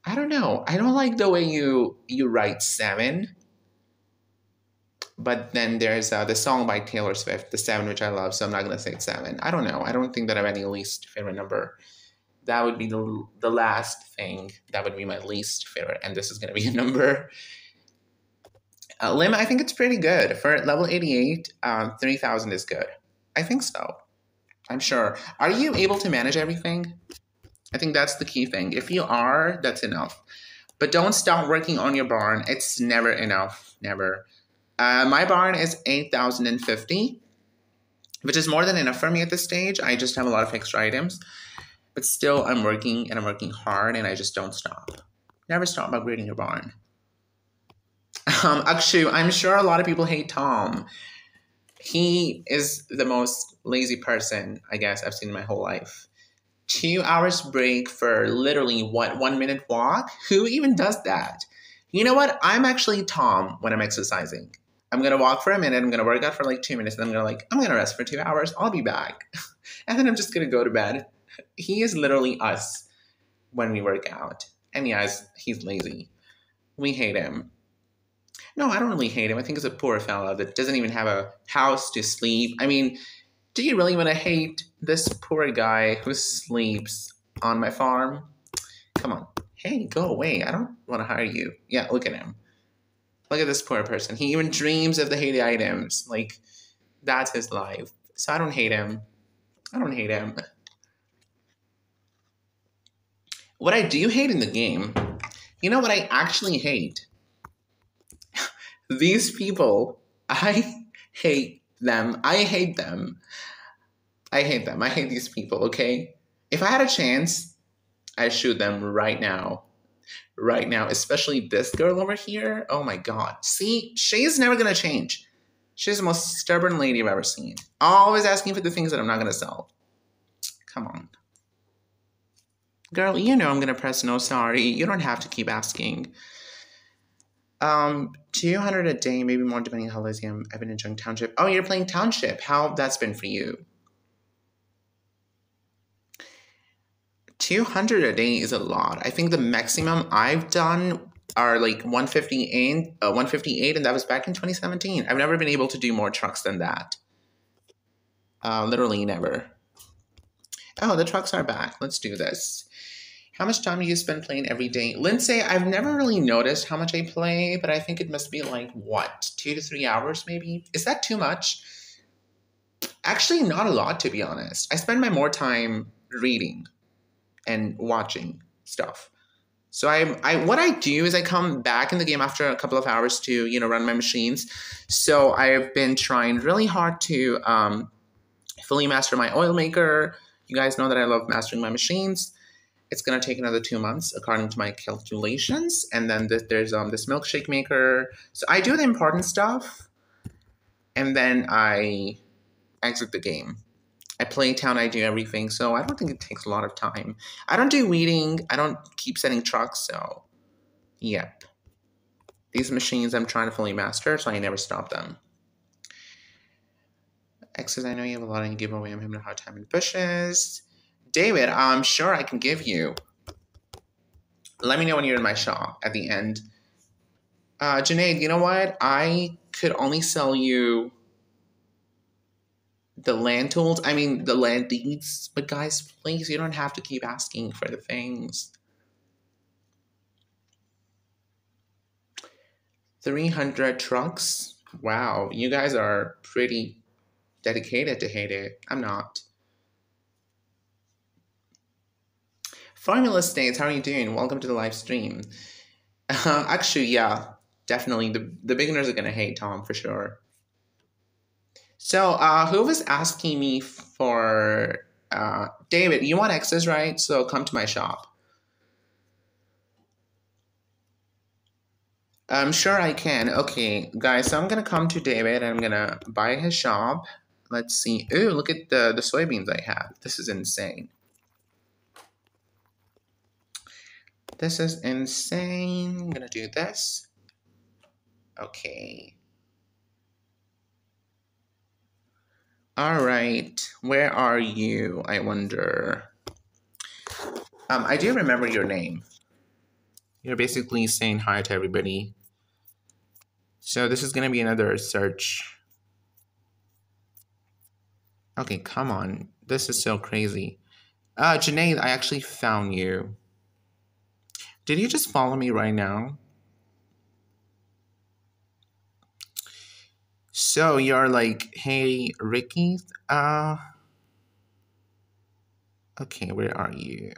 I don't know. I don't like the way you you write seven. But then there's uh, the song by Taylor Swift, the seven, which I love. So I'm not gonna say it's seven. I don't know. I don't think that I have any least favorite number. That would be the the last thing. That would be my least favorite, and this is gonna be a number. Uh, Lim, I think it's pretty good for level 88. Um, 3000 is good. I think so. I'm sure. Are you able to manage everything? I think that's the key thing. If you are, that's enough. But don't stop working on your barn. It's never enough. Never. Uh, my barn is 8,050, which is more than enough for me at this stage. I just have a lot of extra items. But still, I'm working and I'm working hard and I just don't stop. Never stop upgrading your barn. Um, Akshu, I'm sure a lot of people hate Tom. He is the most lazy person, I guess, I've seen in my whole life two hours break for literally what one minute walk who even does that you know what i'm actually tom when i'm exercising i'm gonna walk for a minute i'm gonna work out for like two minutes and i'm gonna like i'm gonna rest for two hours i'll be back and then i'm just gonna go to bed he is literally us when we work out and yes he's lazy we hate him no i don't really hate him i think he's a poor fellow that doesn't even have a house to sleep i mean do you really want to hate this poor guy who sleeps on my farm? Come on. Hey, go away. I don't want to hire you. Yeah, look at him. Look at this poor person. He even dreams of the hated items. Like, that's his life. So I don't hate him. I don't hate him. What I do hate in the game, you know what I actually hate? These people, I hate them. I hate them. I hate them. I hate these people, okay? If I had a chance, I'd shoot them right now. Right now, especially this girl over here. Oh my god. See, she's never gonna change. She's the most stubborn lady I've ever seen. Always asking for the things that I'm not gonna sell. Come on. Girl, you know I'm gonna press no sorry. You don't have to keep asking. Um, 200 a day, maybe more depending on how lazy I'm. I've been enjoying Township. Oh, you're playing Township. How that's been for you? 200 a day is a lot. I think the maximum I've done are like 158, uh, 158 and that was back in 2017. I've never been able to do more trucks than that. Uh, literally never. Oh, the trucks are back. Let's do this. How much time do you spend playing every day? Lindsay, I've never really noticed how much I play, but I think it must be like, what, two to three hours maybe? Is that too much? Actually, not a lot, to be honest. I spend my more time reading and watching stuff. So I, I, what I do is I come back in the game after a couple of hours to, you know, run my machines. So I've been trying really hard to um, fully master my oil maker. You guys know that I love mastering my machines. It's gonna take another two months according to my calculations. And then there's um this milkshake maker. So I do the important stuff, and then I exit the game. I play town, I do everything, so I don't think it takes a lot of time. I don't do weeding, I don't keep setting trucks, so yep. These machines I'm trying to fully master, so I never stop them. X says, I know you have a lot of giveaway. I'm having a hard time in bushes. David, I'm sure I can give you. Let me know when you're in my shop at the end. Uh, Janae, you know what? I could only sell you the land tools. I mean, the land deeds. But guys, please, you don't have to keep asking for the things. 300 trucks? Wow, you guys are pretty dedicated to Hay Day. I'm not. Formula States, how are you doing? Welcome to the live stream. Uh, actually, yeah, definitely. The, the beginners are going to hate Tom for sure. So, uh, who was asking me for uh, David? You want access, right? So come to my shop. I'm sure I can. Okay, guys, so I'm gonna come to David and I'm gonna buy his shop. Let's see. Ooh, look at the, the soybeans I have. This is insane. This is insane. I'm gonna do this. Okay. All right, where are you? I wonder. Um, I do remember your name. You're basically saying hi to everybody. So this is gonna be another search. Okay, come on. This is so crazy. Uh, Janae, I actually found you. Did you just follow me right now? So you're like, hey, Ricky, uh, okay, where are you?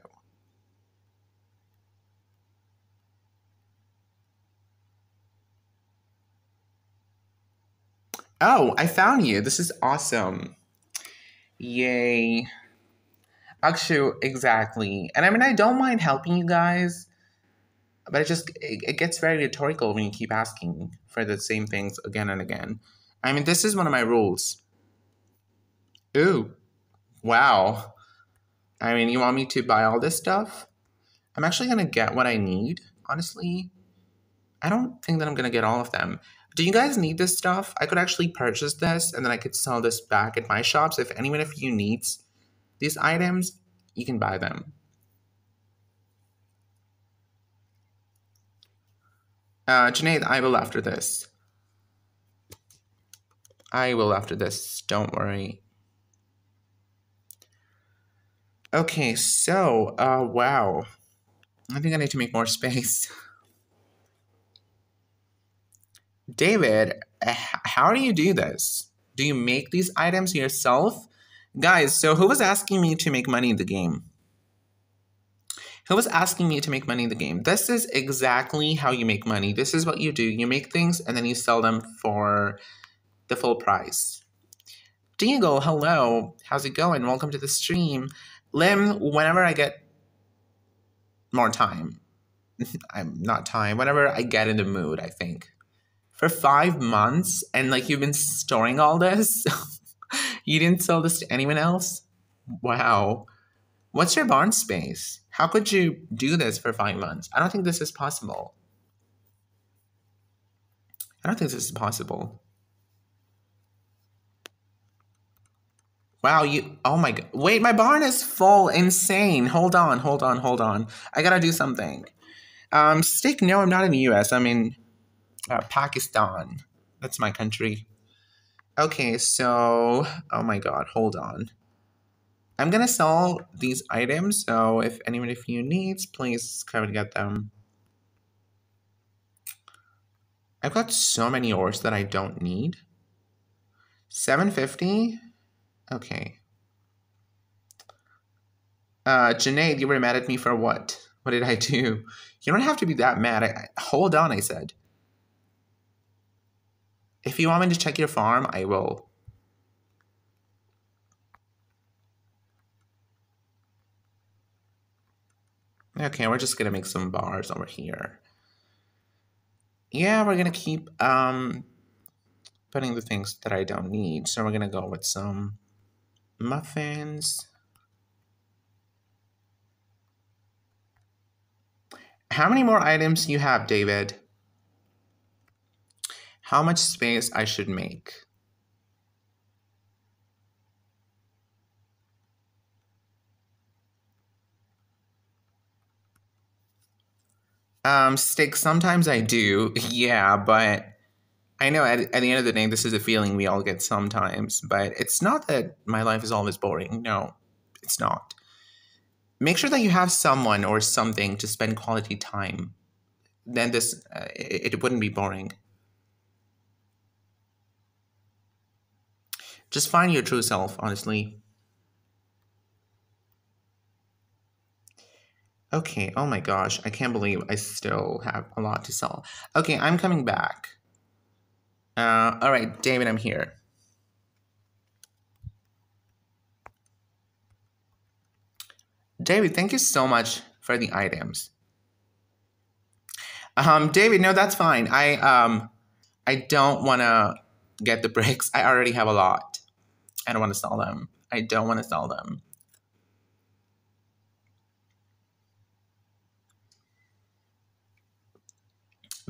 Oh, I found you. This is awesome. Yay. Actually, exactly. And I mean, I don't mind helping you guys, but it just, it, it gets very rhetorical when you keep asking for the same things again and again. I mean, this is one of my rules. Ooh, wow. I mean, you want me to buy all this stuff? I'm actually going to get what I need, honestly. I don't think that I'm going to get all of them. Do you guys need this stuff? I could actually purchase this and then I could sell this back at my shops. If anyone of you needs these items, you can buy them. Uh, Junaid, I will after this. I will after this, don't worry. Okay, so, uh, wow. I think I need to make more space. David, how do you do this? Do you make these items yourself? Guys, so who was asking me to make money in the game? Who was asking me to make money in the game? This is exactly how you make money. This is what you do. You make things and then you sell them for the full price. Diego, hello. How's it going? Welcome to the stream. Lim, whenever I get more time, I'm not time, whenever I get in the mood, I think. For five months, and like you've been storing all this, you didn't sell this to anyone else? Wow. What's your barn space? How could you do this for five months? I don't think this is possible. I don't think this is possible. Wow, you, oh my god. Wait, my barn is full. Insane. Hold on, hold on, hold on. I gotta do something. Um, stick, no, I'm not in the US. I'm in uh, Pakistan. That's my country. Okay, so, oh my god, hold on. I'm gonna sell these items, so if anyone of you needs, please come and get them. I've got so many ores that I don't need. 750? Okay. Uh, Janae, you were mad at me for what? What did I do? You don't have to be that mad. I, I, hold on, I said. If you want me to check your farm, I will. Okay, we're just gonna make some bars over here. Yeah, we're gonna keep um putting the things that I don't need. So we're gonna go with some muffins. How many more items you have, David? How much space I should make? Um, steak, sometimes I do, yeah, but I know at, at the end of the day, this is a feeling we all get sometimes, but it's not that my life is always boring. No, it's not. Make sure that you have someone or something to spend quality time. Then this, uh, it, it wouldn't be boring. Just find your true self, honestly. Okay, oh my gosh, I can't believe I still have a lot to sell. Okay, I'm coming back. Uh, all right, David, I'm here. David, thank you so much for the items. Um, David, no, that's fine. I um, I don't want to get the bricks. I already have a lot. I don't want to sell them. I don't want to sell them.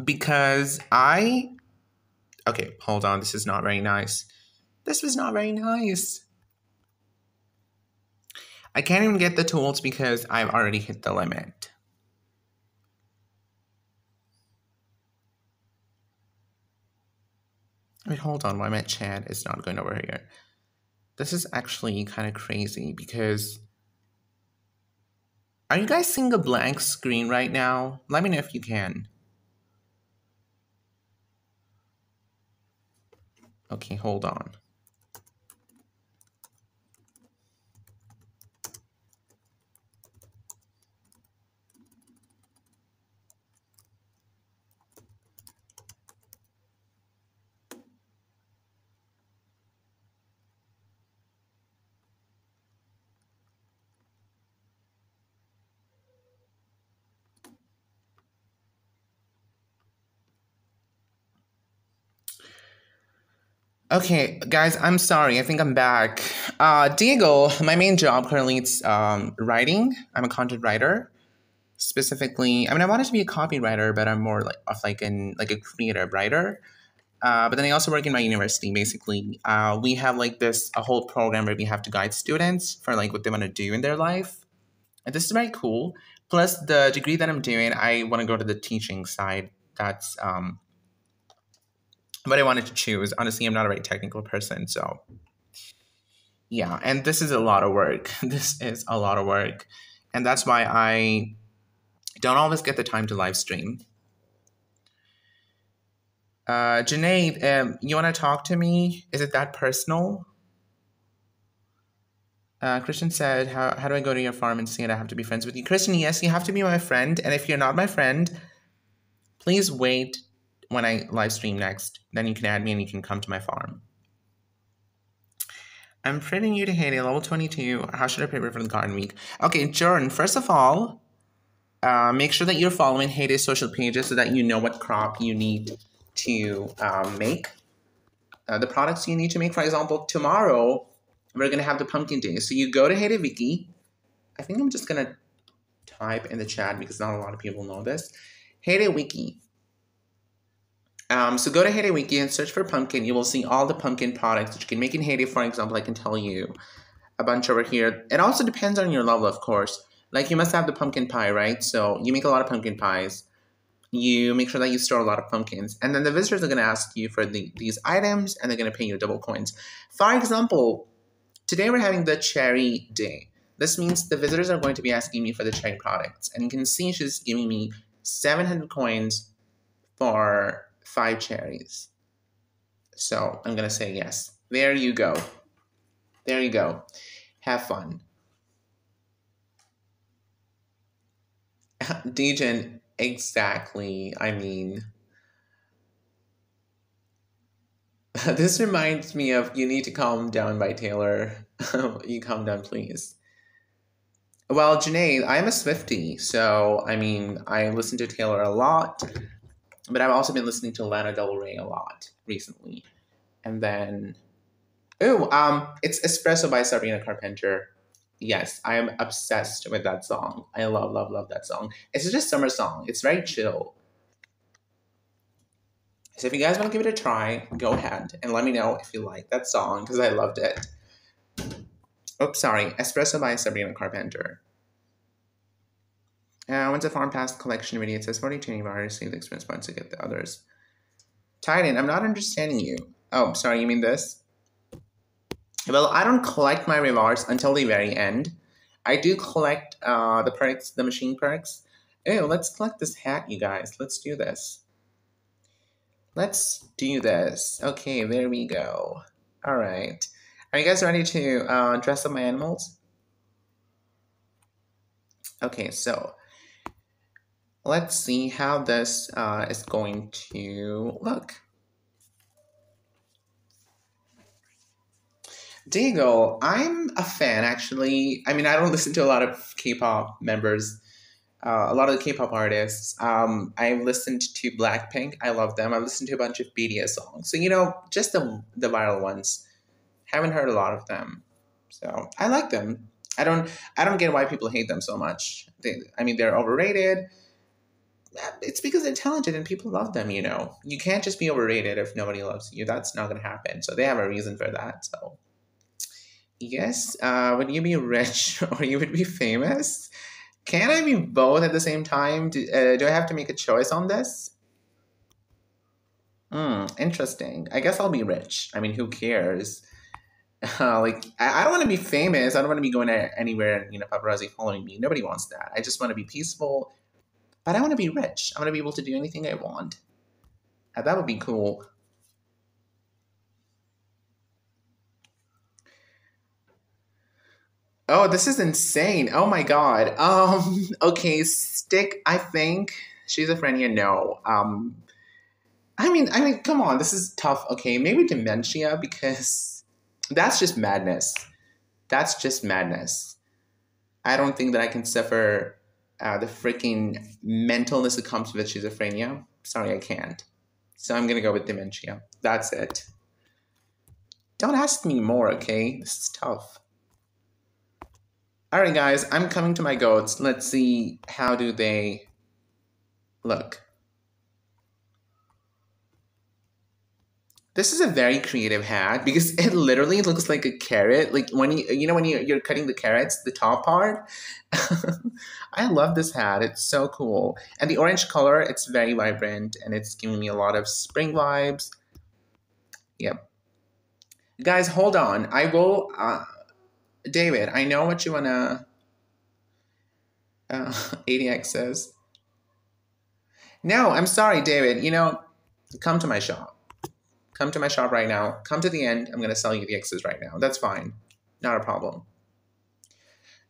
because I. Okay, hold on. This is not very nice. This was not very nice. I can't even get the tools because I've already hit the limit. Wait, hold on. Why my chat is not going over here? This is actually kind of crazy because. Are you guys seeing a blank screen right now? Let me know if you can. Okay, hold on. Okay, guys, I'm sorry. I think I'm back. Uh, Diego, my main job currently is um, writing. I'm a content writer. Specifically, I mean, I wanted to be a copywriter, but I'm more like of like an like a creative writer. Uh, but then I also work in my university. Basically, uh, we have like this a whole program where we have to guide students for like what they want to do in their life, and this is very cool. Plus, the degree that I'm doing, I want to go to the teaching side. That's um, but I wanted to choose. Honestly, I'm not a very technical person, so yeah. And this is a lot of work. This is a lot of work, and that's why I don't always get the time to live stream. Uh, Janae, um, you want to talk to me? Is it that personal? Uh, Christian said, how, how do I go to your farm and see it? I have to be friends with you. Christian, yes, you have to be my friend. And if you're not my friend, please wait when I live stream next, then you can add me and you can come to my farm. I'm pretty new to Day, level 22. How should I prepare for the garden week? Okay, Jordan, first of all, uh, make sure that you're following Day social pages so that you know what crop you need to um, make. Uh, the products you need to make, for example, tomorrow we're going to have the pumpkin day. So you go to Day Wiki. I think I'm just going to type in the chat because not a lot of people know this. Day Wiki. Um, so go to Day Wiki and search for pumpkin. You will see all the pumpkin products that you can make in Day. For example, I can tell you a bunch over here. It also depends on your level, of course. Like you must have the pumpkin pie, right? So you make a lot of pumpkin pies. You make sure that you store a lot of pumpkins. And then the visitors are going to ask you for the, these items and they're going to pay you double coins. For example, today we're having the cherry day. This means the visitors are going to be asking me for the cherry products. And you can see she's giving me 700 coins for five cherries. So I'm going to say yes. There you go. There you go. Have fun. Degen, exactly. I mean, this reminds me of You Need to Calm Down by Taylor. you calm down, please. Well, Janae, I'm a Swifty, so I mean, I listen to Taylor a lot, but I've also been listening to Lana Del Rey a lot recently. And then, oh, um, it's Espresso by Sabrina Carpenter. Yes, I am obsessed with that song. I love, love, love that song. It's just a summer song. It's very chill. So if you guys want to give it a try, go ahead and let me know if you like that song because I loved it. Oops, sorry. Espresso by Sabrina Carpenter. Uh, when's the Farm Pass collection video? It says 42 bars, save the experience points to get the others. Titan, I'm not understanding you. Oh, sorry, you mean this? Well, I don't collect my rewards until the very end. I do collect uh, the perks, the machine perks. Oh, let's collect this hat, you guys. Let's do this. Let's do this. Okay, there we go. All right. Are you guys ready to uh, dress up my animals? Okay, so let's see how this uh, is going to look. Diego, I'm a fan actually. I mean, I don't listen to a lot of K-pop members, uh, a lot of the K-pop artists. Um, I listened to Blackpink. I love them. I've listened to a bunch of BTS songs. So you know, just the the viral ones. Haven't heard a lot of them, so I like them. I don't I don't get why people hate them so much. They, I mean, they're overrated. It's because they're talented and people love them. You know, you can't just be overrated if nobody loves you. That's not going to happen. So they have a reason for that. So yes, uh, would you be rich or you would be famous? Can I be both at the same time? Do, uh, do I have to make a choice on this? Hmm, interesting. I guess I'll be rich. I mean, who cares? Uh, like, I, I don't want to be famous. I don't want to be going anywhere and, you know, paparazzi following me. Nobody wants that. I just want to be peaceful, but I want to be rich. I want to be able to do anything I want. Uh, that would be cool. Oh, this is insane. Oh my god. Um, okay, stick, I think. Schizophrenia, no. Um I mean, I mean, come on, this is tough. Okay, maybe dementia because that's just madness. That's just madness. I don't think that I can suffer uh, the freaking mentalness that comes with schizophrenia. Sorry, I can't. So I'm gonna go with dementia. That's it. Don't ask me more, okay? This is tough. All right, guys, I'm coming to my goats. Let's see how do they look. This is a very creative hat because it literally looks like a carrot. Like when you you know when you, you're cutting the carrots, the top part. I love this hat. It's so cool. And the orange color, it's very vibrant and it's giving me a lot of spring vibes. Yep. Guys, hold on. I will uh, David, I know what you wanna. Uh, ADX says. No, I'm sorry, David. You know, come to my shop. Come to my shop right now. Come to the end. I'm gonna sell you the X's right now. That's fine. Not a problem.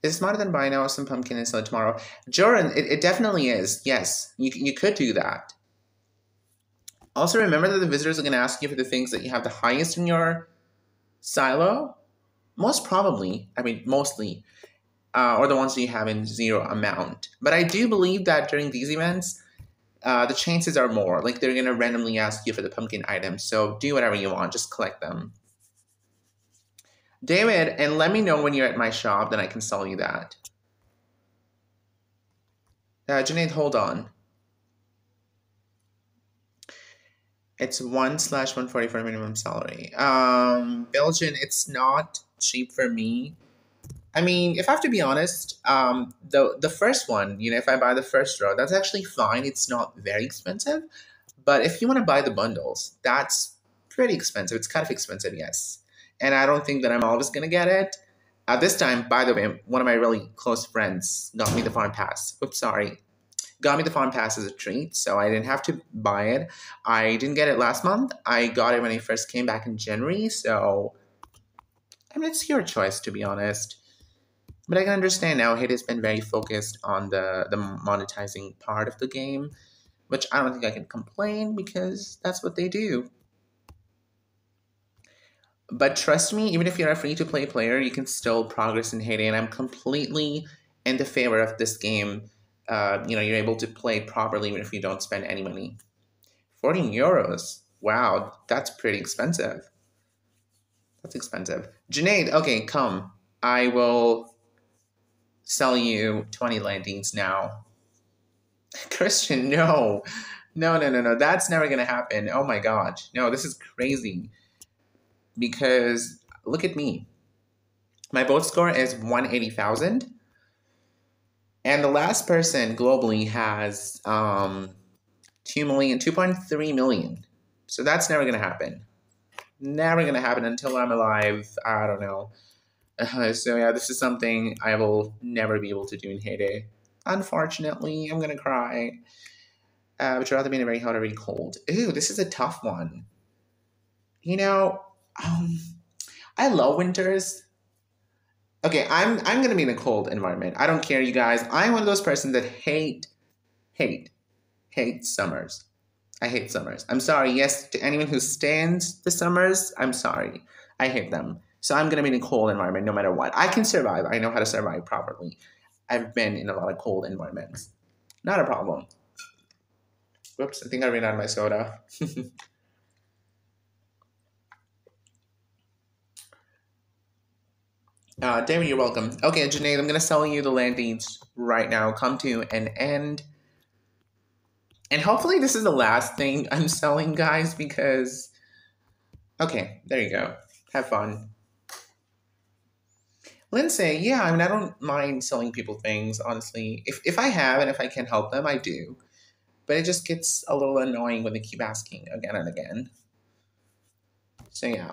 Is smarter than buy now some pumpkin and sell it tomorrow? Jordan, it, it definitely is. Yes, you, you could do that. Also, remember that the visitors are going to ask you for the things that you have the highest in your silo most probably, I mean, mostly, uh, or the ones that you have in zero amount. But I do believe that during these events, uh, the chances are more. Like they're gonna randomly ask you for the pumpkin item. So do whatever you want, just collect them. David, and let me know when you're at my shop, then I can sell you that. Uh, Junaid, hold on. It's one slash one forty four minimum salary. Um, Belgian, it's not cheap for me. I mean, if I have to be honest, um, the the first one, you know, if I buy the first row, that's actually fine. It's not very expensive, but if you want to buy the bundles, that's pretty expensive. It's kind of expensive, yes. And I don't think that I'm always gonna get it. At this time, by the way, one of my really close friends got me the farm pass. Oops, sorry. Got me the farm pass as a treat, so I didn't have to buy it. I didn't get it last month. I got it when I first came back in January, so I mean, it's your choice, to be honest. But I can understand now Hate has been very focused on the, the monetizing part of the game, which I don't think I can complain because that's what they do. But trust me, even if you're a free to play player, you can still progress in Day, and I'm completely in the favor of this game. Uh, you know, you're able to play properly even if you don't spend any money. 14 euros. Wow, that's pretty expensive. That's expensive. Junaid, okay, come. I will sell you 20 landings now. Christian, no. No, no, no, no. That's never going to happen. Oh my gosh. No, this is crazy. Because look at me. My vote score is 180,000. And the last person globally has um, 2 million, 2.3 million. So that's never going to happen. Never going to happen until I'm alive. I don't know. So yeah, this is something I will never be able to do in Hay Day. Unfortunately, I'm to cry. Uh, would you rather be in a very hot or very cold? Ooh, this is a tough one. You know, um, I love winters. Okay, I'm I'm gonna be in a cold environment. I don't care, you guys. I'm one of those persons that hate, hate, hate summers. I hate summers. I'm sorry. Yes, to anyone who stands the summers, I'm sorry. I hate them. So I'm gonna be in a cold environment no matter what. I can survive. I know how to survive properly. I've been in a lot of cold environments. Not a problem. Whoops, I think I ran out of my soda. Uh, David, you're welcome. Okay, Janae, I'm going to sell you the landings right now. Come to an end. And hopefully this is the last thing I'm selling, guys, because... Okay, there you go. Have fun. Lindsay, yeah, I mean, I don't mind selling people things, honestly. If, if I have and if I can help them, I do. But it just gets a little annoying when they keep asking again and again. So, yeah.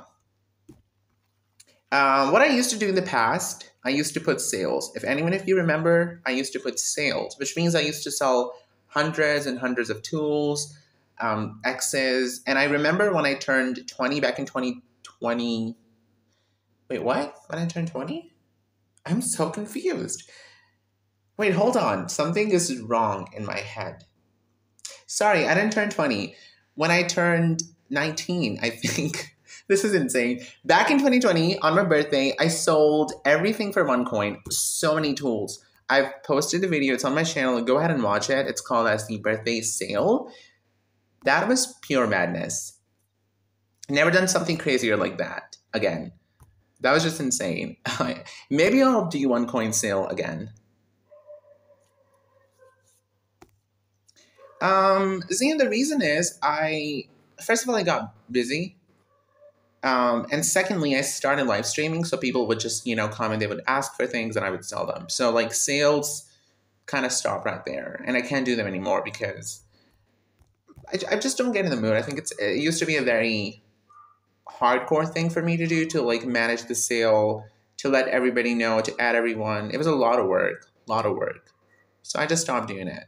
Um, what I used to do in the past, I used to put sales. If anyone, if you remember, I used to put sales, which means I used to sell hundreds and hundreds of tools, um, X's. And I remember when I turned 20 back in 2020. Wait, what? When I turned 20? I'm so confused. Wait, hold on. Something is wrong in my head. Sorry, I didn't turn 20. When I turned 19, I think. This is insane. Back in 2020, on my birthday, I sold everything for one coin. So many tools. I've posted the video. It's on my channel. Go ahead and watch it. It's called as the birthday sale. That was pure madness. Never done something crazier like that again. That was just insane. Maybe I'll do one coin sale again. Um, the reason is I first of all I got busy um, and secondly, I started live streaming, so people would just, you know, come and they would ask for things and I would sell them. So like sales kind of stop right there. And I can't do them anymore because I, I just don't get in the mood. I think it's it used to be a very hardcore thing for me to do to like manage the sale, to let everybody know, to add everyone. It was a lot of work, a lot of work. So I just stopped doing it.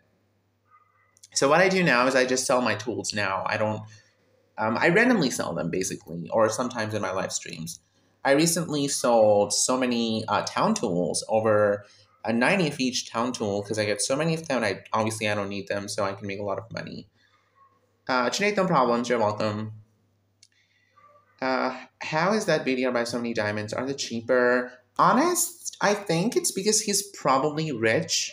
So what I do now is I just sell my tools now. I don't um, I randomly sell them basically, or sometimes in my live streams. I recently sold so many uh, town tools over a 90 of each town tool because I get so many of them. I obviously I don't need them, so I can make a lot of money. Uh, no problems. You're welcome. Uh, how is that BDR by so many diamonds? Are they cheaper? Honest, I think it's because he's probably rich.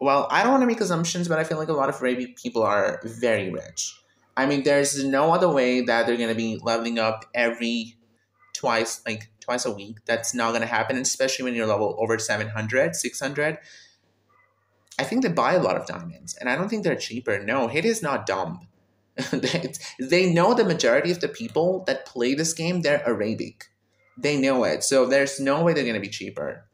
Well, I don't want to make assumptions, but I feel like a lot of people are very rich. I mean, there's no other way that they're going to be leveling up every twice, like twice a week. That's not going to happen, especially when you're level over 700, 600. I think they buy a lot of diamonds, and I don't think they're cheaper. No, it is not dumb. they know the majority of the people that play this game, they're Arabic. They know it. So there's no way they're going to be cheaper.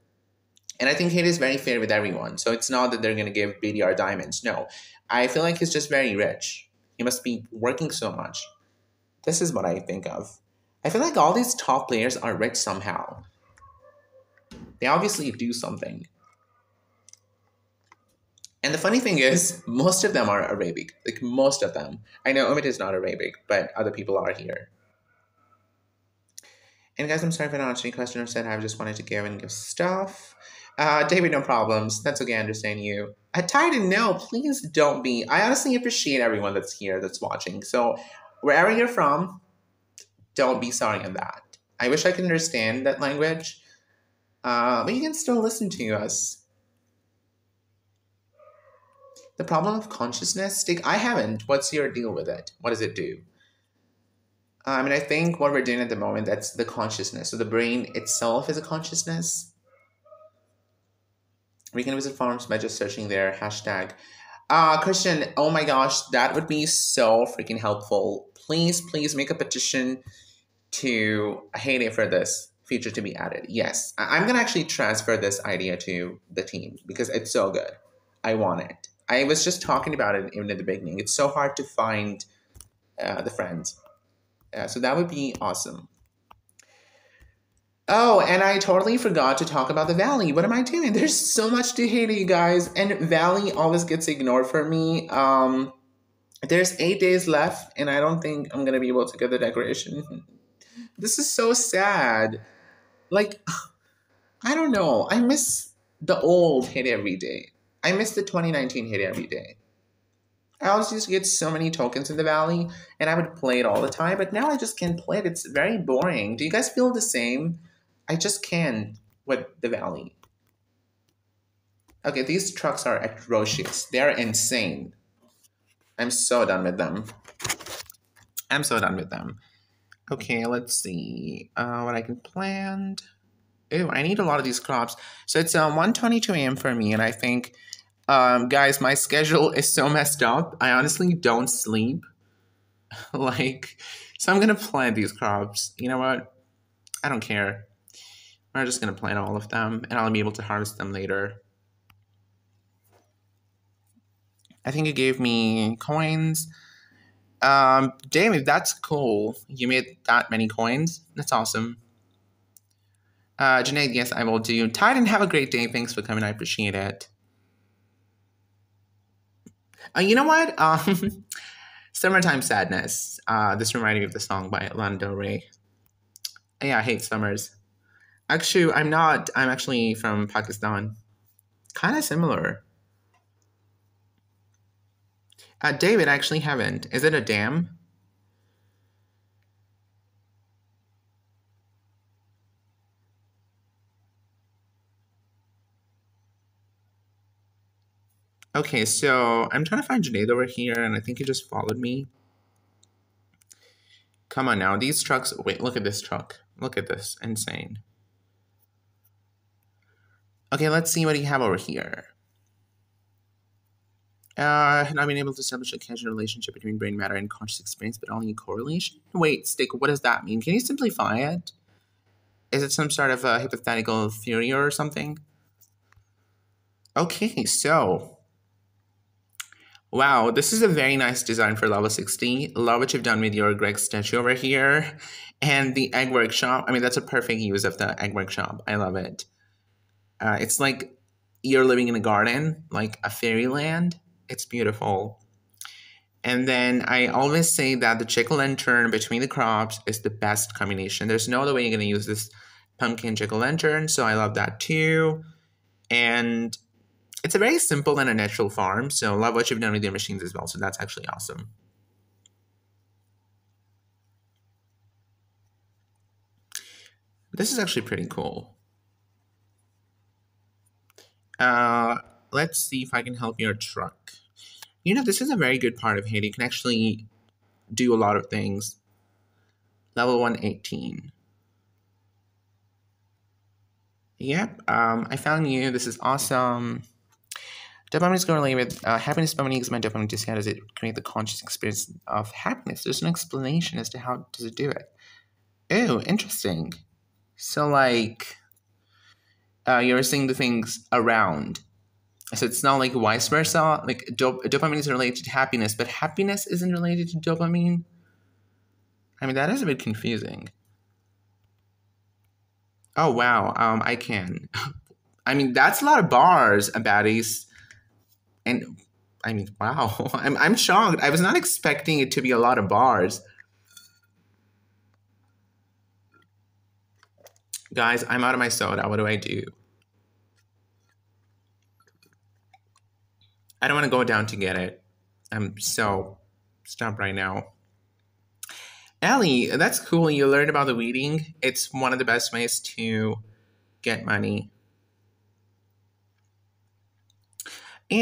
And I think Hate is very fair with everyone. So it's not that they're going to give BDR diamonds. No. I feel like he's just very rich. He must be working so much. This is what I think of. I feel like all these top players are rich somehow. They obviously do something. And the funny thing is, most of them are Arabic. Like, most of them. I know Umit is not Arabic, but other people are here. And guys, I'm sorry for don't answering any question or said I just wanted to give and give stuff. Uh, David, no problems. That's okay. I understand you. Uh, Titan, no, please don't be. I honestly appreciate everyone that's here, that's watching. So, wherever you're from, don't be sorry on that. I wish I could understand that language, uh, but you can still listen to us. The problem of consciousness, Stick, I haven't. What's your deal with it? What does it do? I mean, I think what we're doing at the moment, that's the consciousness. So the brain itself is a consciousness. We can visit forums by just searching their hashtag. Uh, Christian, oh my gosh, that would be so freaking helpful. Please, please make a petition to Hay Day for this feature to be added. Yes, I- I'm going to actually transfer this idea to the team because it's so good. I want it. I was just talking about it even at the beginning. It's so hard to find uh, the friends. Uh, so that would be awesome. Oh, and I totally forgot to talk about the Valley. What am I doing? There's so much to hate, you guys. And Valley always gets ignored for me. Um, there's eight days left, and I don't think I'm gonna be able to get the decoration. This is so sad. Like, I don't know. I miss the old Hit Every Day. I miss the 2019 Hit Every Day. I always used to get so many tokens in the valley, and I would play it all the time, but now I just can't play it. It's very boring. Do you guys feel the same? I just can't with the valley. Okay, these trucks are atrocious. They're insane. I'm so done with them. I'm so done with them. Okay, let's see uh, what I can plan. Oh, I need a lot of these crops. So it's um, 1.22 a.m. for me, and I think um, guys, my schedule is so messed up. I honestly don't sleep. like, so I'm gonna plant these crops. You know what? I don't care. I'm just gonna plant all of them, and I'll be able to harvest them later. I think it gave me coins. Um, David, that's cool. You made that many coins. That's awesome. Uh, Janae, yes, I will do. Titan, have a great day. Thanks for coming. I appreciate it. Uh, you know what? Um, Summertime Sadness. Uh, this reminded me of the song by Lana Del Rey. Yeah, I hate summers. Actually, I'm not. I'm actually from Pakistan. Kind of similar. Uh, David, I actually haven't. Is it a dam? Okay, so I'm trying to find Junaid over here, and I think he just followed me. Come on now, these trucks. Wait, look at this truck. Look at this. Insane. Okay, let's see what you have over here. Uh, not being able to establish a causal relationship between brain matter and conscious experience, but only a correlation. Wait, Stick, what does that mean? Can you simplify it? Is it some sort of a hypothetical theory or something? Okay, so Wow, this is a very nice design for level 60. Love what you've done with your Greg statue over here. And the egg workshop, I mean, that's a perfect use of the egg workshop. I love it. Uh, it's like you're living in a garden, like a fairyland. It's beautiful. And then I always say that the jack-o'-lantern between the crops is the best combination. There's no other way you're going to use this pumpkin jack-o'-lantern, so I love that too. And it's a very simple and a natural farm, so love what you've done with your machines as well. So that's actually awesome. This is actually pretty cool. Uh, let's see if I can help your truck. You know, this is a very good part of Hay Day. You can actually do a lot of things. Level 118. Yep, um, I found you. This is awesome. Dopamine is correlated with uh, happiness. Dopamine is my dopamine just how does it create the conscious experience of happiness? There's an explanation as to how does it do it. Oh, interesting. So like, uh, you're seeing the things around. So it's not like vice versa. Like dop- dopamine is related to happiness, but happiness isn't related to dopamine. I mean that is a bit confusing. Oh wow, um, I can. I mean that's a lot of bars, baddies and I mean, wow, I'm I'm shocked. I was not expecting it to be a lot of bars. Guys, I'm out of my soda. What do I do? I don't want to go down to get it. I'm so stop right now. Ellie, that's cool. You learned about the weeding. It's one of the best ways to get money.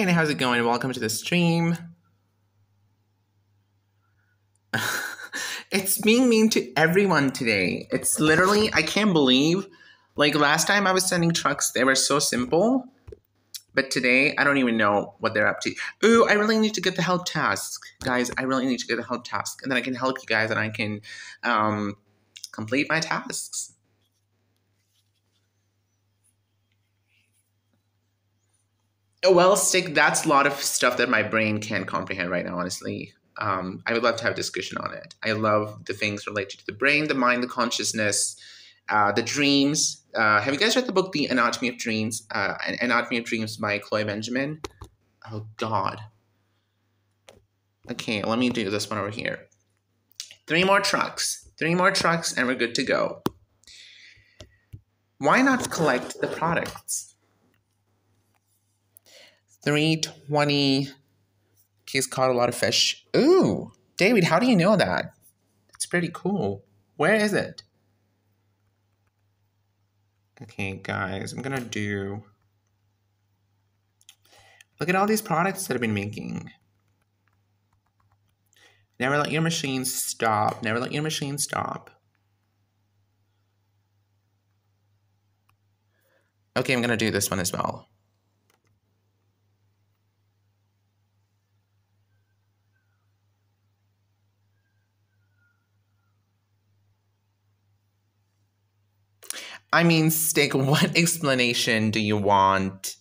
And how's it going? Welcome to the stream. it's being mean to everyone today. It's literally, I can't believe. Like last time I was sending trucks, they were so simple. But today, I don't even know what they're up to. Ooh, I really need to get the help task. Guys, I really need to get the help task. And then I can help you guys and I can um, complete my tasks. Well, stick, that's a lot of stuff that my brain can't comprehend right now, honestly. Um, I would love to have a discussion on it. I love the things related to the brain, the mind, the consciousness, uh, the dreams. Uh, have you guys read the book The Anatomy of Dreams? Uh, Anatomy of Dreams by Chloe Benjamin. Oh God. Okay, let me do this one over here. Three more trucks. Three more trucks, and we're good to go. Why not collect the products? 320. He's caught a lot of fish. Ooh, David, how do you know that? It's pretty cool. Where is it? Okay, guys, I'm gonna do. Look at all these products that I've been making. Never let your machine stop. Never let your machine stop. Okay, I'm gonna do this one as well. I mean, Stick, what explanation do you want?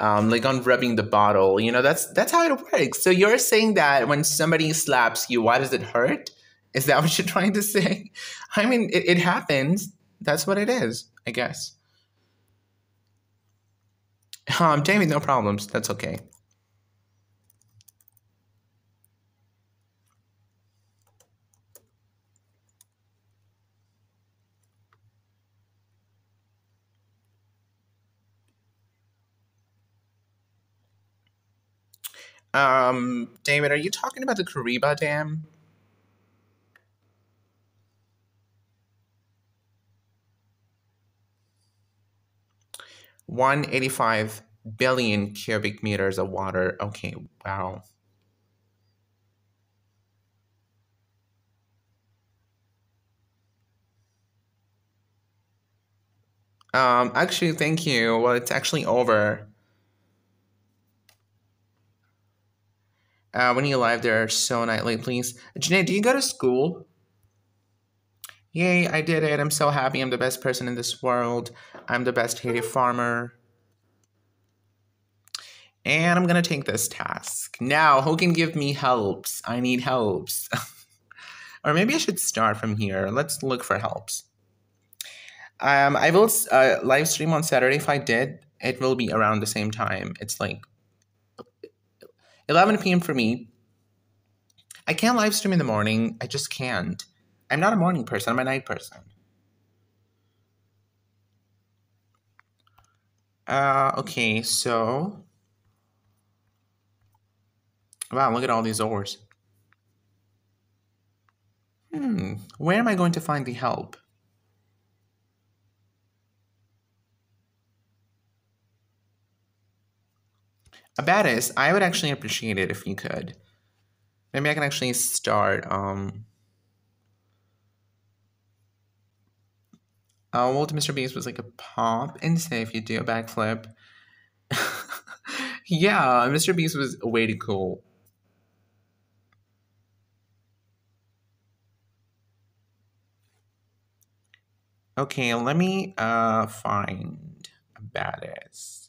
Um, like on rubbing the bottle, you know, that's that's how it works. So you're saying that when somebody slaps you, why does it hurt? Is that what you're trying to say? I mean, it, it happens. That's what it is, I guess. Um, Jamie, no problems. That's okay. Um, David, are you talking about the Kariba Dam? One eighty-five billion cubic meters of water. Okay, wow. Um, actually, thank you. Well, it's actually over. Uh, when you live there so nightly, please. Janae, do you go to school? Yay, I did it. I'm so happy. I'm the best person in this world. I'm the best Hay Day farmer. And I'm going to take this task. Now, who can give me helps? I need helps. or maybe I should start from here. Let's look for helps. Um, I will uh, live stream on Saturday. If I did, it will be around the same time. It's like 11 p.m. for me. I can't live stream in the morning. I just can't. I'm not a morning person, I'm a night person. Uh, okay, so. Wow, look at all these ores. Hmm, where am I going to find the help? Abatis, I would actually appreciate it if you could. Maybe I can actually start. Um, oh, well, Mr. Beast was like a pop and say if you do a backflip. yeah, Mr. Beast was way too cool. Okay, let me uh find Abatis.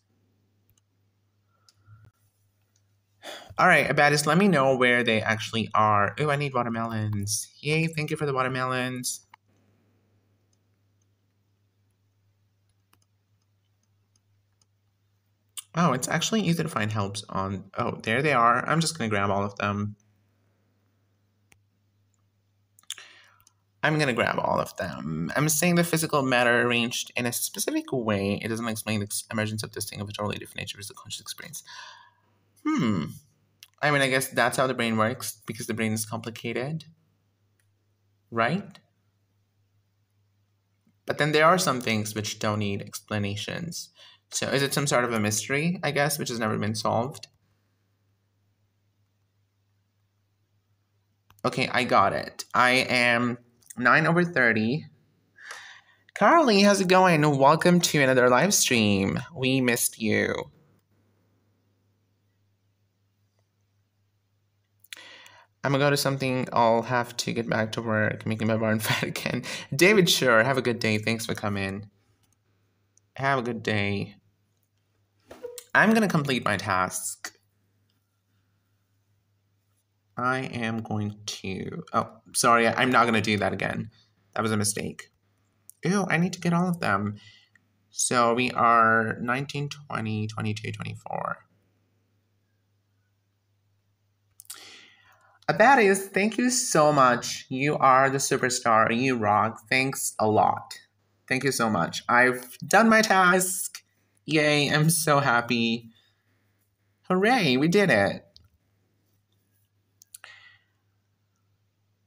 All right, Abatis, let me know where they actually are. Oh, I need watermelons. Yay, thank you for the watermelons. Oh, it's actually easy to find helps on... Oh, there they are. I'm just going to grab all of them. I'm going to grab all of them. I'm saying the physical matter arranged in a specific way. It doesn't explain the emergence of this thing of a totally different nature as the conscious experience. Hmm. I mean, I guess that's how the brain works because the brain is complicated. Right? But then there are some things which don't need explanations. So is it some sort of a mystery, I guess, which has never been solved? Okay, I got it. I am 9 over 30. Carly, how's it going? Welcome to another live stream. We missed you. I'm gonna go to something. I'll have to get back to work, making my barn fat again. David, sure. Have a good day. Thanks for coming. Have a good day. I'm gonna complete my task. I am going to. Oh, sorry. I'm not gonna do that again. That was a mistake. Ew, I need to get all of them. So we are 19, 20, 22, 24. Abadis, thank you so much. You are the superstar. You rock. Thanks a lot. Thank you so much. I've done my task. Yay, I'm so happy. Hooray, we did it.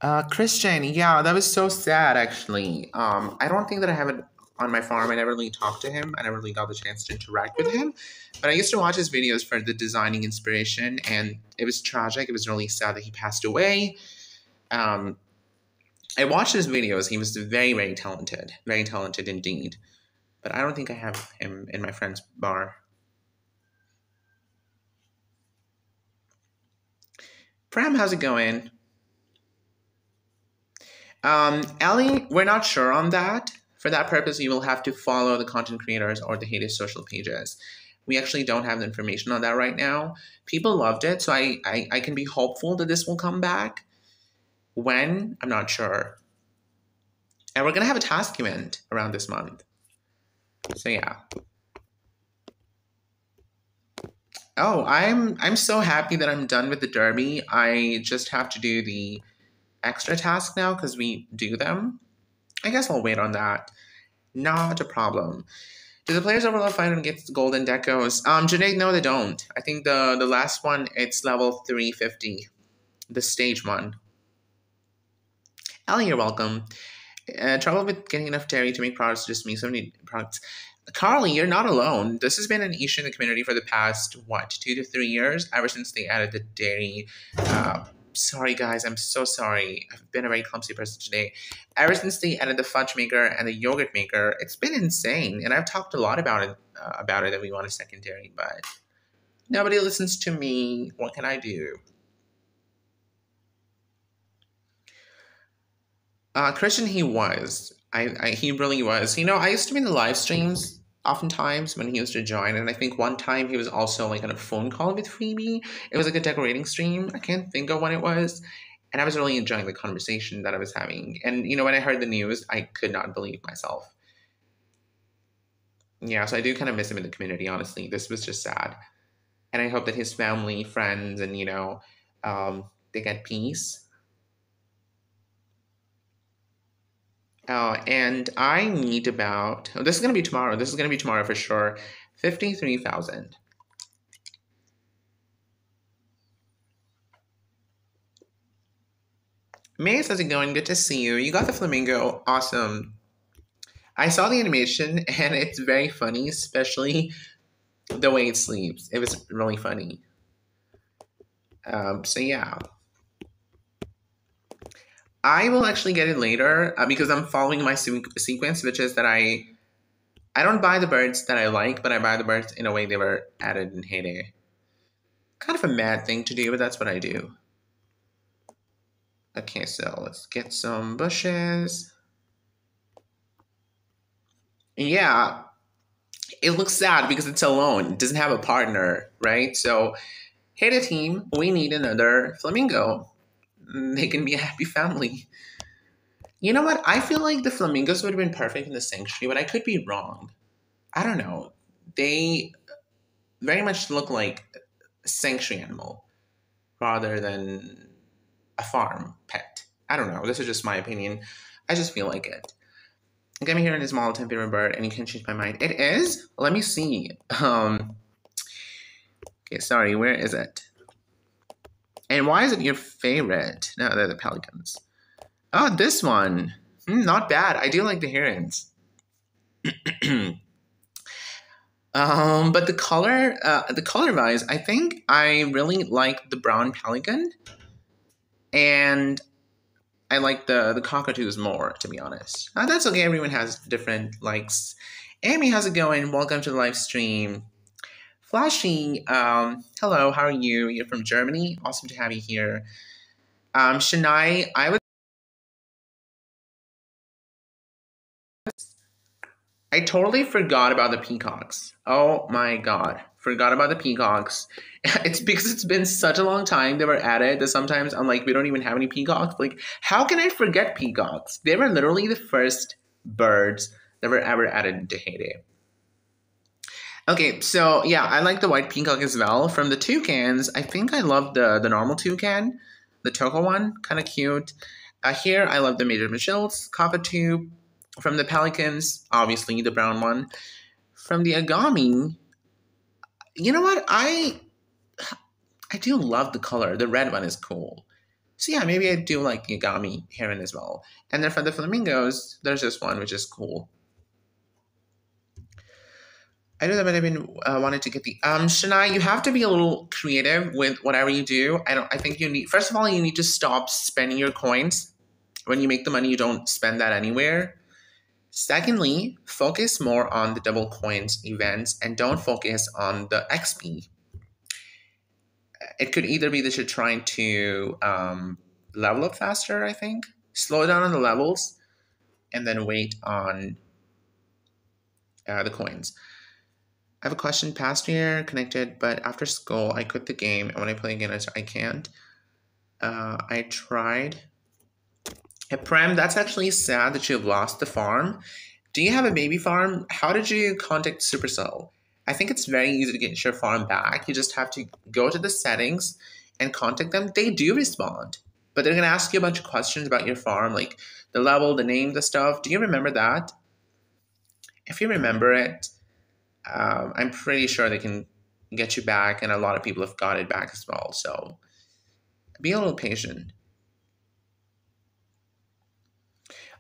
Uh, Christian, yeah, that was so sad actually. Um, I don't think that I have it on my farm. I never really talked to him. I never really got the chance to interact with him. But I used to watch his videos for the designing inspiration, and it was tragic. It was really sad that he passed away. Um, I watched his videos. He was very, very talented. Very talented indeed. But I don't think I have him in my friend's bar. Pram, how's it going? Um, Ellie, we're not sure on that. For that purpose, you will have to follow the content creators or the Hay Day's social pages. We actually don't have the information on that right now. People loved it, so I, I, I can be hopeful that this will come back. When? I'm not sure. And we're going to have a task event around this month. So yeah. Oh, I'm I'm so happy that I'm done with the derby. I just have to do the extra task now because we do them. I guess I'll wait on that. Not a problem. Do the players overlevel find and get golden decos? Um, Janae, no, they don't. I think the the last one it's level three fifty, the stage one. Ellie, you're welcome. Uh, trouble with getting enough dairy to make products just me so many products. Carly, you're not alone. This has been an issue in the community for the past what two to three years, ever since they added the dairy uh, sorry guys, I'm so sorry. I've been a very clumsy person today. Ever since they added the fudge maker and the yogurt maker, it's been insane. And I've talked a lot about it, uh, about it that we want a secondary, but nobody listens to me. What can I do? Uh, Christian, he was. I, I, he really was. You know, I used to be in the live streams oftentimes when he used to join. And I think one time he was also like on a phone call with Phoebe. It was like a decorating stream. I can't think of when it was. And I was really enjoying the conversation that I was having. And, you know, when I heard the news, I could not believe myself. Yeah, so I do kind of miss him in the community, honestly. This was just sad. And I hope that his family, friends, and, you know, um, they get peace Oh, and I need about, oh, this is going to be tomorrow. This is going to be tomorrow for sure. 53,000. May, how's it going? Good to see you. You got the flamingo. Awesome. I saw the animation and it's very funny, especially the way it sleeps. It was really funny. Um, so yeah. I will actually get it later uh, because I'm following my se- sequence, which is that I I don't buy the birds that I like, but I buy the birds in a way they were added in Hay Day. Kind of a mad thing to do, but that's what I do. Okay, so let's get some bushes. Yeah, it looks sad because it's alone. It doesn't have a partner, right? So, hey, the team, we need another flamingo they can be a happy family. You know what? I feel like the flamingos would have been perfect in the sanctuary, but I could be wrong. I don't know. They very much look like a sanctuary animal rather than a farm pet. I don't know. This is just my opinion. I just feel like it. Get me here in a small temporary bird, and you can change my mind. It is. Let me see. Um, Okay, sorry, where is it? And why isn't your favorite? No, they're the pelicans. Oh, this one. Mm, not bad. I do like the herons. um, but the color, uh, the color wise, I think I really like the brown pelican, and I like the the cockatoos more, to be honest. Uh, that's okay. Everyone has different likes. Amy, how's it going? Welcome to the live stream. Flashy, um, hello, how are you? You're from Germany. Awesome to have you here. Um, I would I totally forgot about the peacocks. Oh my god. Forgot about the peacocks. It's because it's been such a long time they were added that sometimes I'm like, we don't even have any peacocks. Like, how can I forget peacocks? They were literally the first birds that were ever added into Hay Okay, so yeah, I like the white peacock as well. From the toucans, I think I love the the normal toucan, the Toco one, kind of cute. Uh, here, I love the Major Mitchell's cockatoo, from the Pelicans, obviously the brown one. From the Agami, you know what? I I do love the color. The red one is cool. So yeah, maybe I do like the Agami heron as well. And then from the flamingos, there's this one which is cool. I know that I've been uh, wanted to get the um Shania. You have to be a little creative with whatever you do. I don't. I think you need. First of all, you need to stop spending your coins. When you make the money, you don't spend that anywhere. Secondly, focus more on the double coins events and don't focus on the XP. It could either be that you're trying to um, level up faster, I think, slow down on the levels, and then wait on uh, the coins. I have a question. Past year connected, but after school, I quit the game, and when I play again, I can't. Uh, I tried Prem, that's actually sad that you've lost the farm. Do you have a baby farm? How did you contact Supercell? I think it's very easy to get your farm back. You just have to go to the settings and contact them. They do respond, but they're going to ask you a bunch of questions about your farm, like the level, the name, the stuff. Do you remember that? If you remember it, um, I'm pretty sure they can get you back, and a lot of people have got it back as well. So be a little patient.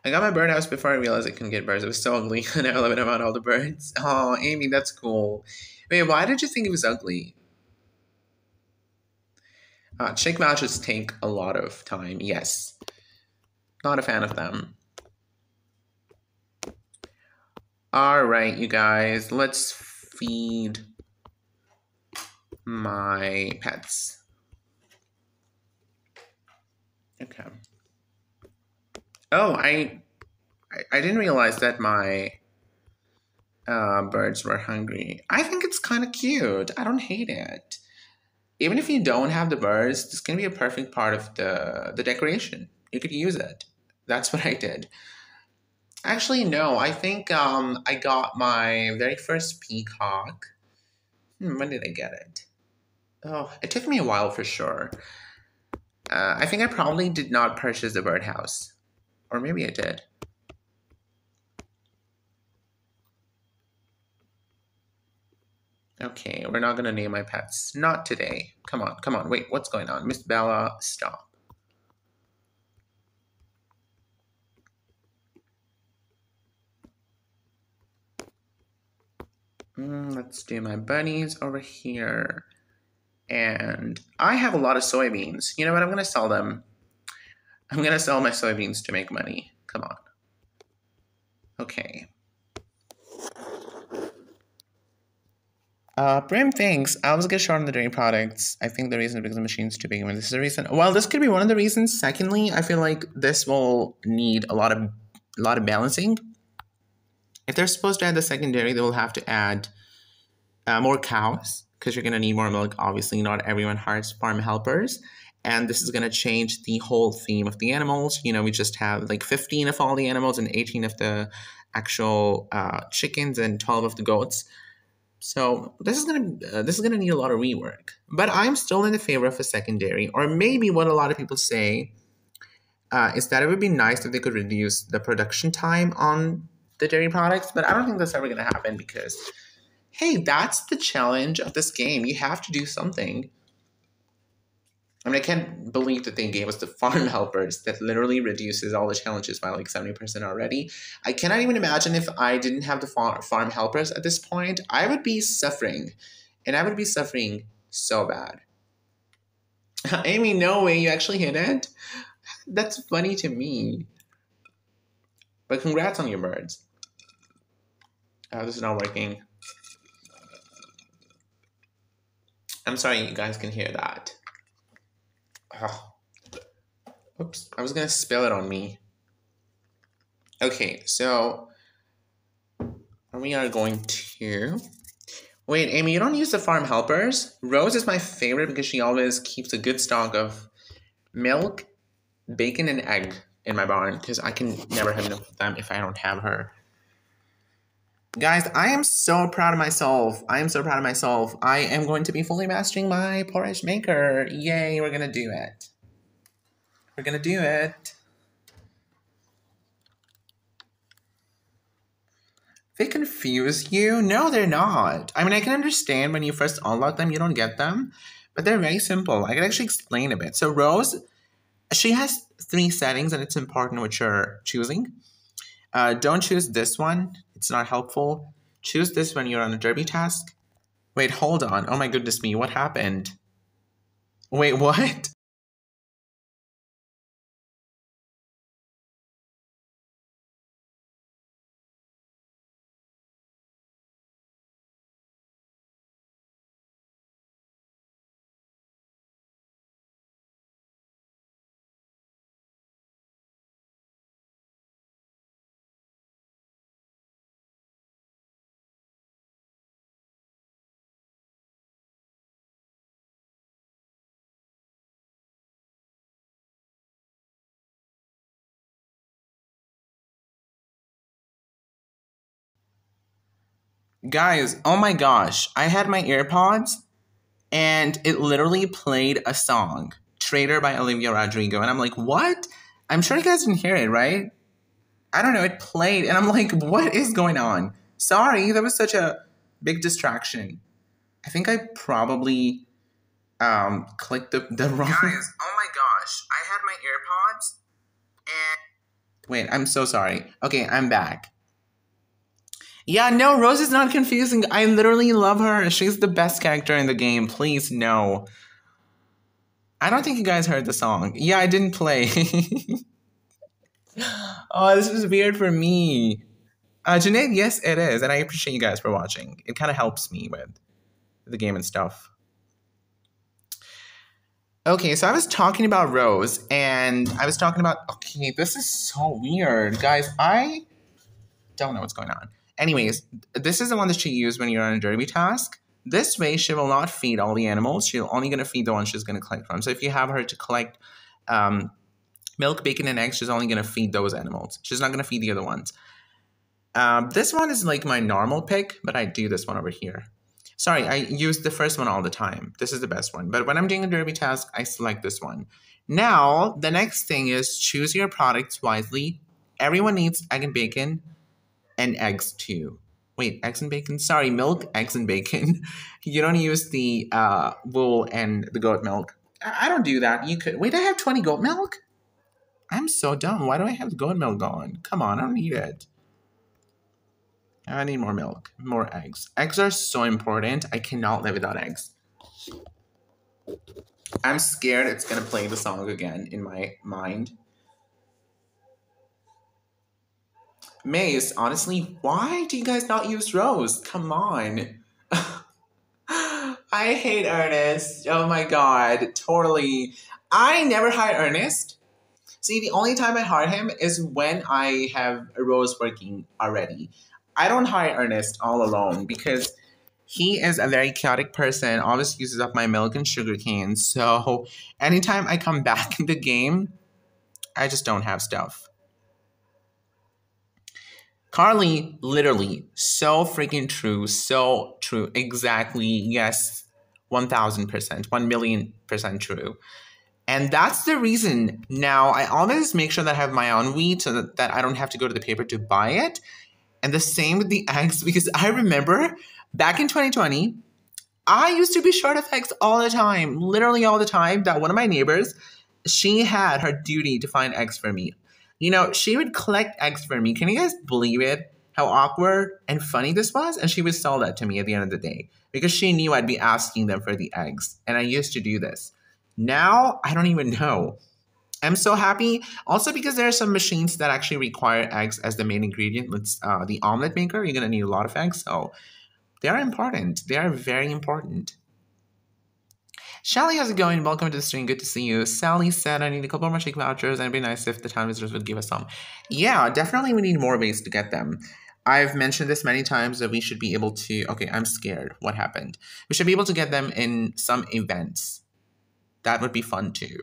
I got my birdhouse before I realized I couldn't get birds. It was so ugly, and I love it about all the birds. Oh, Amy, that's cool. Wait, why did you think it was ugly? Uh, chick matches take a lot of time. Yes, not a fan of them. All right, you guys, let's feed my pets. Okay. Oh, I, I, didn't realize that my uh, birds were hungry. I think it's kind of cute. I don't hate it. Even if you don't have the birds, it's gonna be a perfect part of the the decoration. You could use it. That's what I did. Actually, no. I think um, I got my very first peacock. Hmm, when did I get it? Oh, it took me a while for sure. Uh, I think I probably did not purchase the birdhouse. Or maybe I did. Okay, we're not gonna name my pets. Not today. Come on, come on. Wait, what's going on? Miss Bella, stop. Mm, let's do my bunnies over here. And I have a lot of soybeans. You know what? I'm gonna sell them I'm going to sell my soybeans to make money. Come on. Okay. Uh, Brim thinks I was get short on the dairy products. I think the reason is because the machine's too big. I mean, this is the reason. Well, this could be one of the reasons. Secondly, I feel like this will need a lot of a lot of balancing. If they're supposed to add the secondary, they will have to add uh, more cows because you're gonna need more milk. Obviously, not everyone hires farm helpers and this is going to change the whole theme of the animals. You know, we just have like 15 of all the animals and 18 of the actual uh, chickens and 12 of the goats. So this is gonna uh, this is gonna need a lot of rework. But I'm still in the favor of a secondary, or maybe what a lot of people say uh, is that it would be nice if they could reduce the production time on the dairy products. But I don't think that's ever gonna happen because hey, that's the challenge of this game. You have to do something. I mean, I can't believe that they gave us the farm helpers that literally reduces all the challenges by like 70% already. I cannot even imagine if I didn't have the farm helpers at this point, I would be suffering. And I would be suffering so bad. Amy, no way, you actually hit it? That's funny to me. But congrats on your birds. Oh, this is not working. I'm sorry you guys can hear that. Oops, I was gonna spill it on me. Okay, so we are going to Wait, Amy, you don't use the farm helpers? Rose is my favorite because she always keeps a good stock of milk, bacon, and egg in my barn because I can never have enough of them if I don't have her. Guys, I am so proud of myself. I am so proud of myself. I am going to be fully mastering my porridge maker. Yay, we're to do it. We're to do it. They confuse you? No, they're not. I mean, I can understand when you first unlock them, you don't get them, but they're very simple. I can actually explain a bit. So, Rose, she has three settings, and it's important which you're choosing. Uh, don't choose this one it's not helpful. Choose this when you're on a derby task. Wait, hold on. Oh my goodness me, what happened? Wait, what? Guys, oh my gosh, I had my AirPods and it literally played a song, Traitor by Olivia Rodrigo. And I'm like, what? I'm sure you guys didn't hear it, right? I don't know, it played and I'm like, what is going on? Sorry, that was such a big distraction. I think I probably um, clicked the, the wrong. Guys, oh my gosh, I had my AirPods and. Wait, I'm so sorry. Okay, I'm back. Yeah, no, Rose is not confusing. I literally love her. She's the best character in the game. Please, no. I don't think you guys heard the song. Yeah, I didn't play. oh, this is weird for me. Uh, Janae, yes, it is. And I appreciate you guys for watching. It kind of helps me with the game and stuff. Okay, so I was talking about Rose, and I was talking about. Okay, this is so weird. Guys, I don't know what's going on. Anyways, this is the one that she used when you're on a derby task. This way, she will not feed all the animals. She's only going to feed the ones she's going to collect from. So if you have her to collect um, milk, bacon, and eggs, she's only going to feed those animals. She's not going to feed the other ones. Um, this one is like my normal pick, but I do this one over here. Sorry, I use the first one all the time. This is the best one. But when I'm doing a derby task, I select this one. Now, the next thing is choose your products wisely. Everyone needs egg and bacon and eggs too. Wait, eggs and bacon? Sorry, milk, eggs, and bacon. you don't use the uh, wool and the goat milk. I-, don't do that. You could. Wait, I have 20 goat milk? I'm so dumb. Why do I have goat milk on? Come on, I don't need it. I need more milk, more eggs. Eggs are so important. I cannot live without eggs. I'm scared it's gonna play the song again in my mind. Maze, honestly, why do you guys not use Rose? Come on. I hate Ernest. Oh my god, totally. I never hire Ernest. See, the only time I hire him is when I have Rose working already. I don't hire Ernest all alone because he is a very chaotic person, always uses up my milk and sugar cane. So anytime I come back in the game, I just don't have stuff. Carly, literally, so freaking true, so true. Exactly, yes, 1000%, 1 million percent true. And that's the reason now I always make sure that I have my own wheat so that, that I don't have to go to the paper to buy it. And the same with the eggs, because I remember back in 2020, I used to be short of eggs all the time, literally all the time. That one of my neighbors, she had her duty to find eggs for me. You know, she would collect eggs for me. Can you guys believe it? How awkward and funny this was? And she would sell that to me at the end of the day because she knew I'd be asking them for the eggs. And I used to do this. Now, I don't even know. I'm so happy. Also, because there are some machines that actually require eggs as the main ingredient. Let's uh, the omelet maker. You're gonna need a lot of eggs, so they are important. They are very important. Shelly, how's it going? Welcome to the stream. Good to see you. Sally said, I need a couple more shake vouchers, and it'd be nice if the town visitors would give us some. Yeah, definitely we need more ways to get them. I've mentioned this many times that we should be able to. Okay, I'm scared. What happened? We should be able to get them in some events. That would be fun too.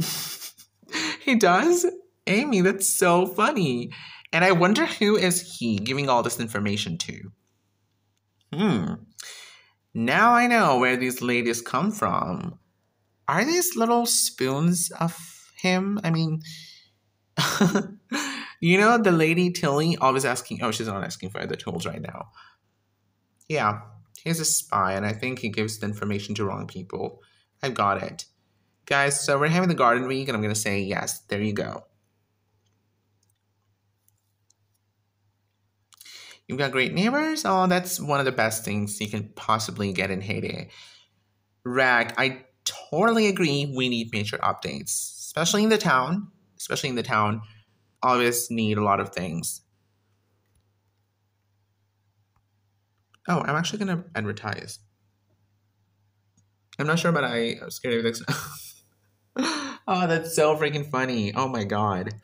he does? Amy, that's so funny. And I wonder who is he giving all this information to? Hmm. Now I know where these ladies come from. Are these little spoons of him? I mean, you know, the lady Tilly always asking, oh, she's not asking for the tools right now. Yeah, he's a spy, and I think he gives the information to wrong people. I've got it. Guys, so we're having the garden week, and I'm going to say yes. There you go. You've got great neighbors. Oh, that's one of the best things you can possibly get in Hay Day. Rag, I totally agree. We need major updates, especially in the town. Especially in the town, always need a lot of things. Oh, I'm actually gonna advertise. I'm not sure, but I, I'm scared of this. oh, that's so freaking funny. Oh my god.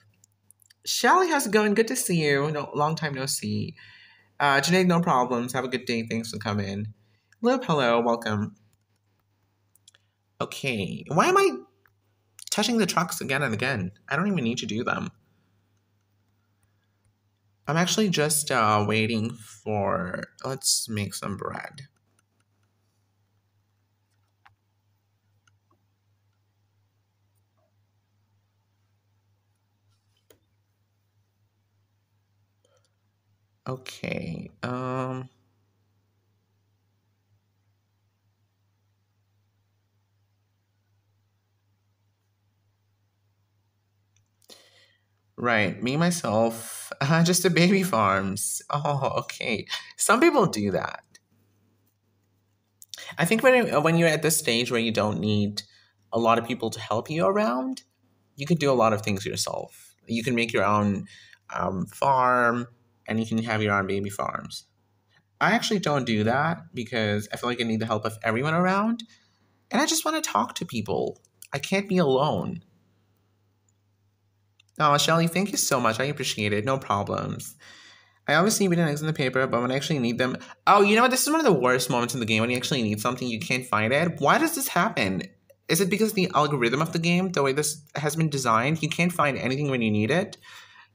Shelly, how's it going? Good to see you. No, long time no see. Uh, Janae, no problems. Have a good day. Thanks for coming. Hello, hello, welcome. Okay, why am I touching the trucks again and again? I don't even need to do them. I'm actually just uh, waiting for. Let's make some bread. Okay. Um. Right, me myself, uh, just a baby farms. Oh, okay. Some people do that. I think when when you're at this stage where you don't need a lot of people to help you around, you can do a lot of things yourself. You can make your own um, farm and you can have your own baby farms. I actually don't do that because I feel like I need the help of everyone around, and I just want to talk to people. I can't be alone. Oh, Shelly, thank you so much. I appreciate it. No problems. I see reading eggs in the paper, but when I actually need them. Oh, you know what? This is one of the worst moments in the game when you actually need something, you can't find it. Why does this happen? Is it because the algorithm of the game, the way this has been designed, you can't find anything when you need it?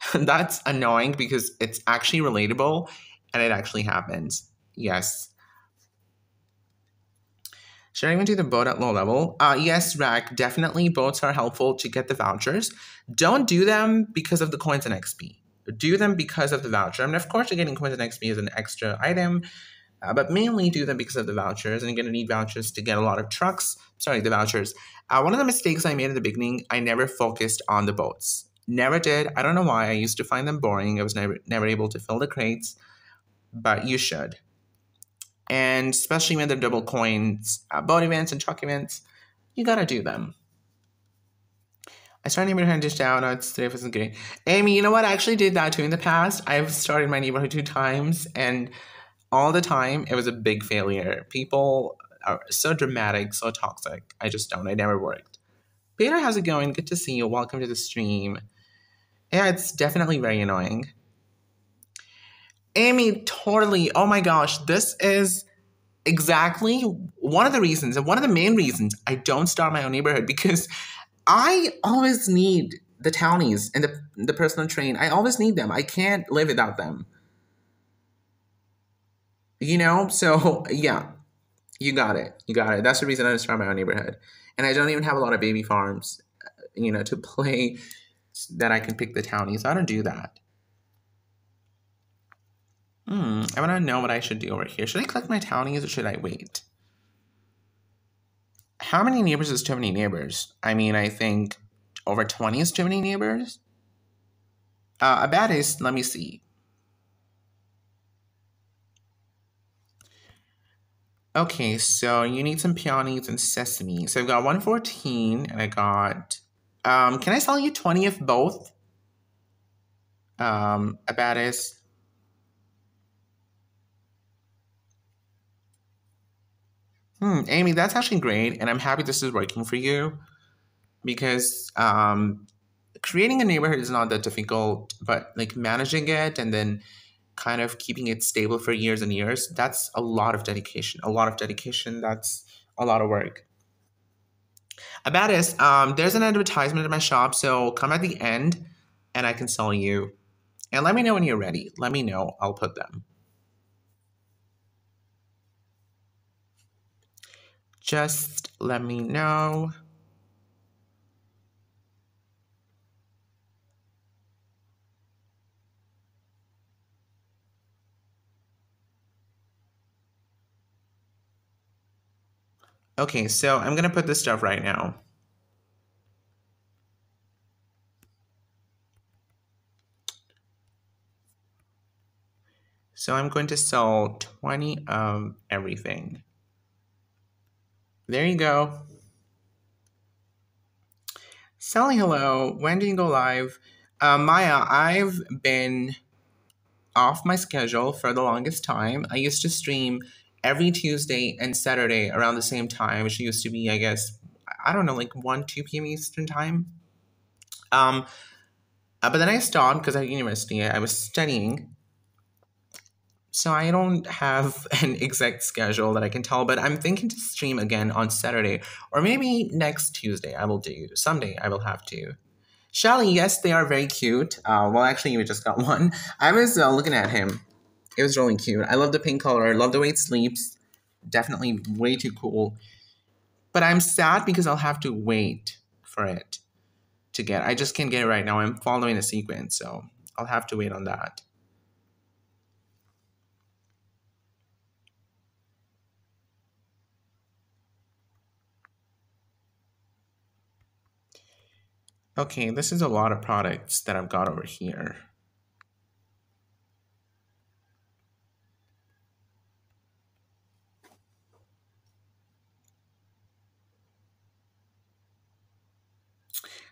That's annoying because it's actually relatable and it actually happens. Yes. Should I even do the boat at low level? Uh, yes, Rack, definitely boats are helpful to get the vouchers. Don't do them because of the coins and XP. Do them because of the voucher. I mean, of course, you're getting coins and XP as an extra item, uh, but mainly do them because of the vouchers. And you're going to need vouchers to get a lot of trucks. Sorry, the vouchers. Uh, one of the mistakes I made at the beginning, I never focused on the boats. Never did. I don't know why. I used to find them boring. I was never never able to fill the crates, but you should. And especially when they're double coins, uh, boat events and truck events, you gotta do them. I started neighborhood dish out. No, it's today wasn't great. Amy, you know what? I actually did that too in the past. I've started my neighborhood two times, and all the time it was a big failure. People are so dramatic, so toxic. I just don't. I never worked. Peter, how's it going? Good to see you. Welcome to the stream. Yeah, it's definitely very annoying. Amy, totally. Oh my gosh, this is exactly one of the reasons, and one of the main reasons I don't start my own neighborhood because I always need the townies and the, the personal train. I always need them. I can't live without them. You know? So, yeah, you got it. You got it. That's the reason I don't start my own neighborhood. And I don't even have a lot of baby farms, uh, you know, to play that I can pick the townies. I don't do that. Hmm, I want to know what I should do over here. Should I collect my townies or should I wait? How many neighbors is too many neighbors? I mean, I think over 20 is too many neighbors. Uh, bad is, let me see. Okay, so you need some peonies and sesame. So I've got 114 and I got, um, can I sell you 20 of both? Um, Abatis. Hmm, Amy, that's actually great. And I'm happy this is working for you because um, creating a neighborhood is not that difficult, but like managing it and then kind of keeping it stable for years and years, that's a lot of dedication. A lot of dedication. That's a lot of work. Abatis, um, there's an advertisement in my shop, so come at the end and I can sell you. And let me know when you're ready. Let me know. I'll put them. Just let me know. Okay, so I'm to put this stuff right now. So I'm going to sell 20 of everything. There you go. Sally, hello. When did you go live? Uh, Maya, I've been off my schedule for the longest time. I used to stream every Tuesday and Saturday around the same time, which used to be, I guess, I don't know, like 1, 2 p.m. Eastern time. Um, uh, but then I stopped because at university I was studying. So I don't have an exact schedule that I can tell, but I'm thinking to stream again on Saturday or maybe next Tuesday I will do. Someday I will have to. Shelly, yes, they are very cute. Uh, well, actually, you just got one. I was uh, looking at him it was really cute. I love the pink color. I love the way it sleeps. Definitely way too cool. But I'm sad because I'll have to wait for it to get. I just can't get it right now. I'm following a sequence, so I'll have to wait on that. Okay, this is a lot of products that I've got over here.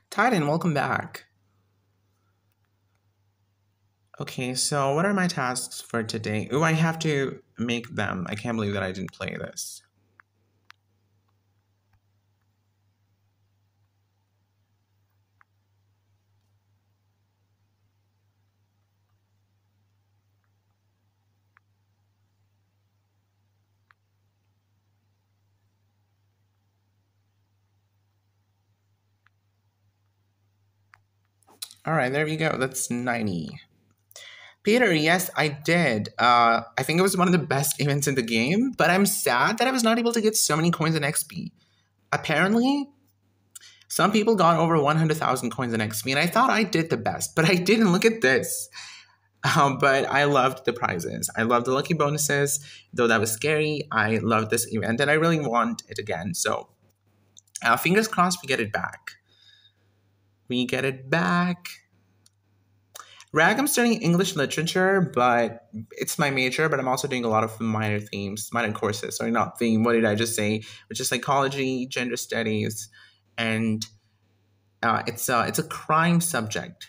Titan, welcome back. Okay, so what are my tasks for today? Oh, I have to make them. I can't believe that I didn't play this. All right, there you go. That's 90. Peter, yes, I did. Uh, I think it was one of the best events in the game, but I'm sad that I was not able to get so many coins in XP. Apparently, some people got over 100,000 coins in XP, and I thought I did the best, but I didn't. Look at this. Um, but I loved the prizes. I loved the lucky bonuses, though that was scary. I loved this event, and I really want it again. So, uh, fingers crossed we get it back we get it back. Rag, I'm studying English literature, but it's my major, but I'm also doing a lot of minor themes, minor courses. Sorry, not theme. What did I just say? Which is psychology, gender studies, and uh, it's a, it's a crime subject.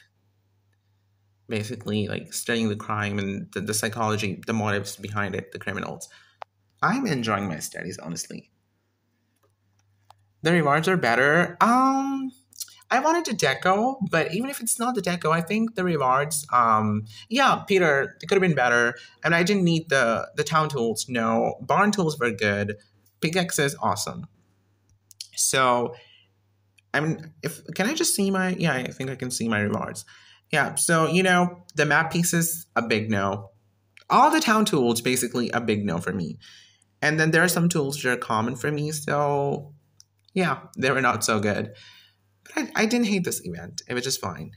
Basically, like studying the crime and the, the psychology, the motives behind it, the criminals. I'm enjoying my studies, honestly. The rewards are better. Um, I wanted the deco, but even if it's not the deco, I think the rewards, um, yeah, Peter, it could have been better. And I didn't need the the town tools. No, barn tools were good. Pickaxe is awesome. So, I mean, if can I just see my? Yeah, I think I can see my rewards. Yeah. So you know, the map pieces a big no. All the town tools basically a big no for me. And then there are some tools that are common for me. So, yeah, they were not so good. I, I didn't hate this event. It was just fine.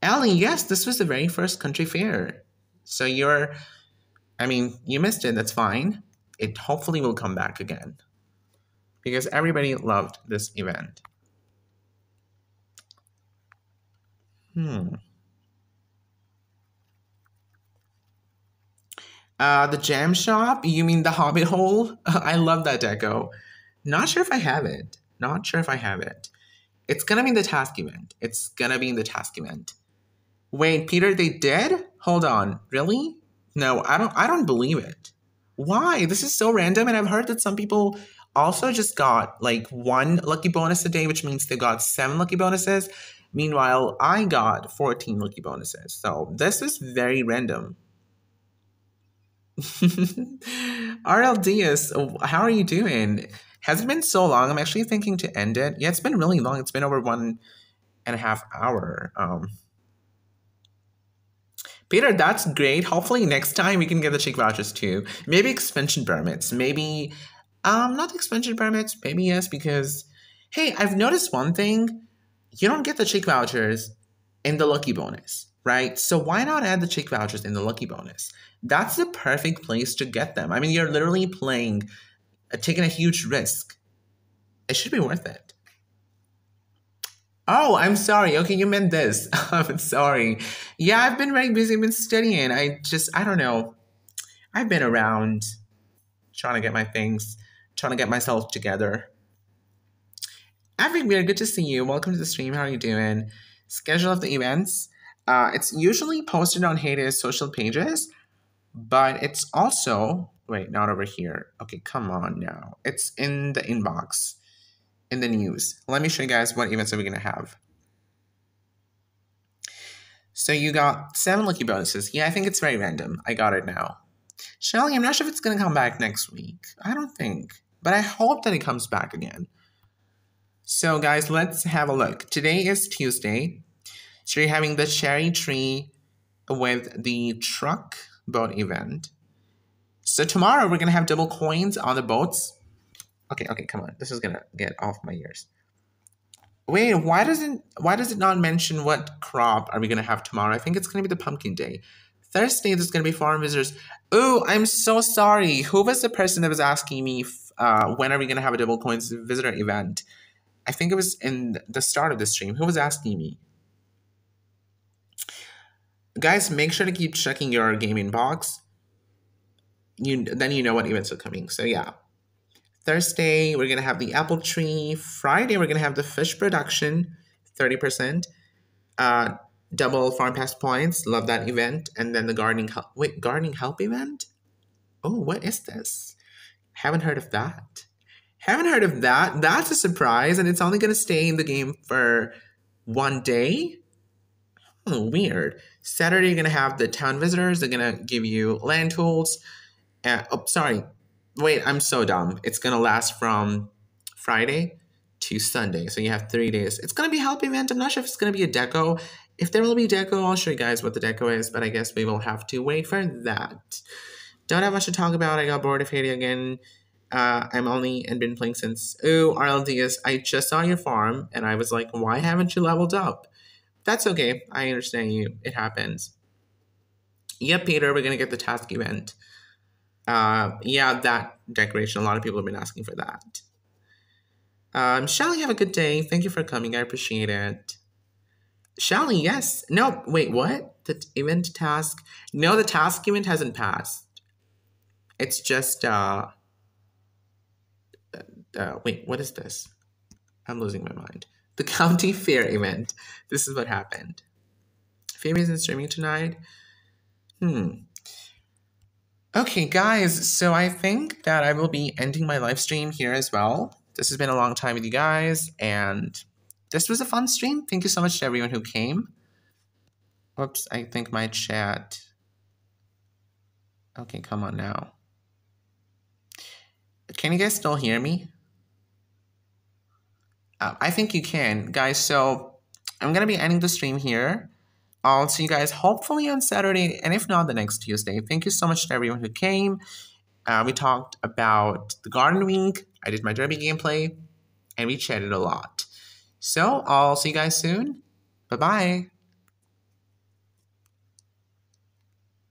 Ellie, yes, this was the very first country fair. So you're, I mean, you missed it. That's fine. It hopefully will come back again because everybody loved this event. Hmm. Uh, the jam shop? You mean the Hobbit hole? I love that deco. Not sure if I have it. Not sure if I have it. It's gonna be in the task event. It's gonna be in the task event. Wait, Peter, they did? Hold on. Really? No, I don't I don't believe it. Why? This is so random and I've heard that some people also just got like one lucky bonus a day, which means they got seven lucky bonuses. Meanwhile, I got 14 lucky bonuses. So this is very random. RL Diaz, how are you doing? Has it been so long? I'm actually thinking to end it. Yeah, it's been really long. It's been over one and a half hour. Um, Peter, that's great. Hopefully next time we can get the chick vouchers too. Maybe expansion permits. Maybe um not expansion permits. Maybe yes, because hey, I've noticed one thing. You don't get the chick vouchers in the lucky bonus, right? So why not add the chick vouchers in the lucky bonus? That's the perfect place to get them. I mean, you're literally playing uh, taking a huge risk. It should be worth it. Oh, I'm sorry. Okay, you meant this. I'm sorry. Yeah, I've been very busy, I've been studying. I just, I don't know. I've been around trying to get my things, trying to get myself together. Epic Beard, good to see you. Welcome to the stream. How are you doing? Schedule of the events. Uh, it's usually posted on Hey's social pages, but it's also Wait, not over here. Okay, come on now. It's in the inbox, in the news. Let me show you guys what events are we going to have. So you got seven lucky bonuses. Yeah, I think it's very random. I got it now. Shelly, I'm not sure if it's going to come back next week. I don't think. But I hope that it comes back again. So, guys, let's have a look. Today is Tuesday. So, you're having the cherry tree with the truck boat event. So tomorrow we're gonna have double coins on the boats. Okay, okay, come on. This is gonna get off my ears. Wait, why doesn't why does it not mention what crop are we gonna have tomorrow? I think it's gonna be the pumpkin day. Thursday there's gonna be foreign visitors. Oh, I'm so sorry. Who was the person that was asking me uh, when are we gonna have a double coins visitor event? I think it was in the start of the stream. Who was asking me? Guys, make sure to keep checking your gaming box you then you know what events are coming. So yeah. Thursday, we're gonna have the apple tree. Friday, we're gonna have the fish production, 30%. Uh, double farm pass points. Love that event. And then the gardening help wait, gardening help event? Oh, what is this? Haven't heard of that. Haven't heard of that. That's a surprise, and it's only gonna stay in the game for one day. Oh, weird. Saturday, you're gonna have the town visitors. They're gonna give you land tools. Oh, sorry. Wait, I'm so dumb. It's gonna last from Friday to Sunday, so you have three days. It's gonna be help event. I'm not sure if it's gonna be a deco. If there will be deco, I'll show you guys what the deco is, but I guess we will have to wait for that. Don't have much to talk about. I got bored of Hay again. Uh, I'm only and been playing since. Oh, RLDS, I just saw your farm, and I was like, why haven't you leveled up? That's okay. I understand you. It happens. Yep, Peter, we're gonna get the task event uh, yeah, that decoration. A lot of people have been asking for that. Um, Shelly, have a good day. Thank you for coming. I appreciate it. Shelly, yes. No, wait, what? The event task? No, the task event hasn't passed. It's just, uh, uh, wait, what is this? I'm losing my mind. The county fair event. This is what happened. Phoebe isn't streaming tonight. Hmm. Okay, guys, so I think that I will be ending my live stream here as well. This has been a long time with you guys, and this was a fun stream. Thank you so much to everyone who came. Whoops, I think my chat. Okay, come on now. Can you guys still hear me? Uh, I think you can. Guys, so I'm going to be ending the stream here. I'll see you guys hopefully on Saturday, and if not, the next Tuesday. Thank you so much to everyone who came. Uh, we talked about the Garden Week. I did my Derby gameplay, and we chatted a lot. So I'll see you guys soon. Bye bye.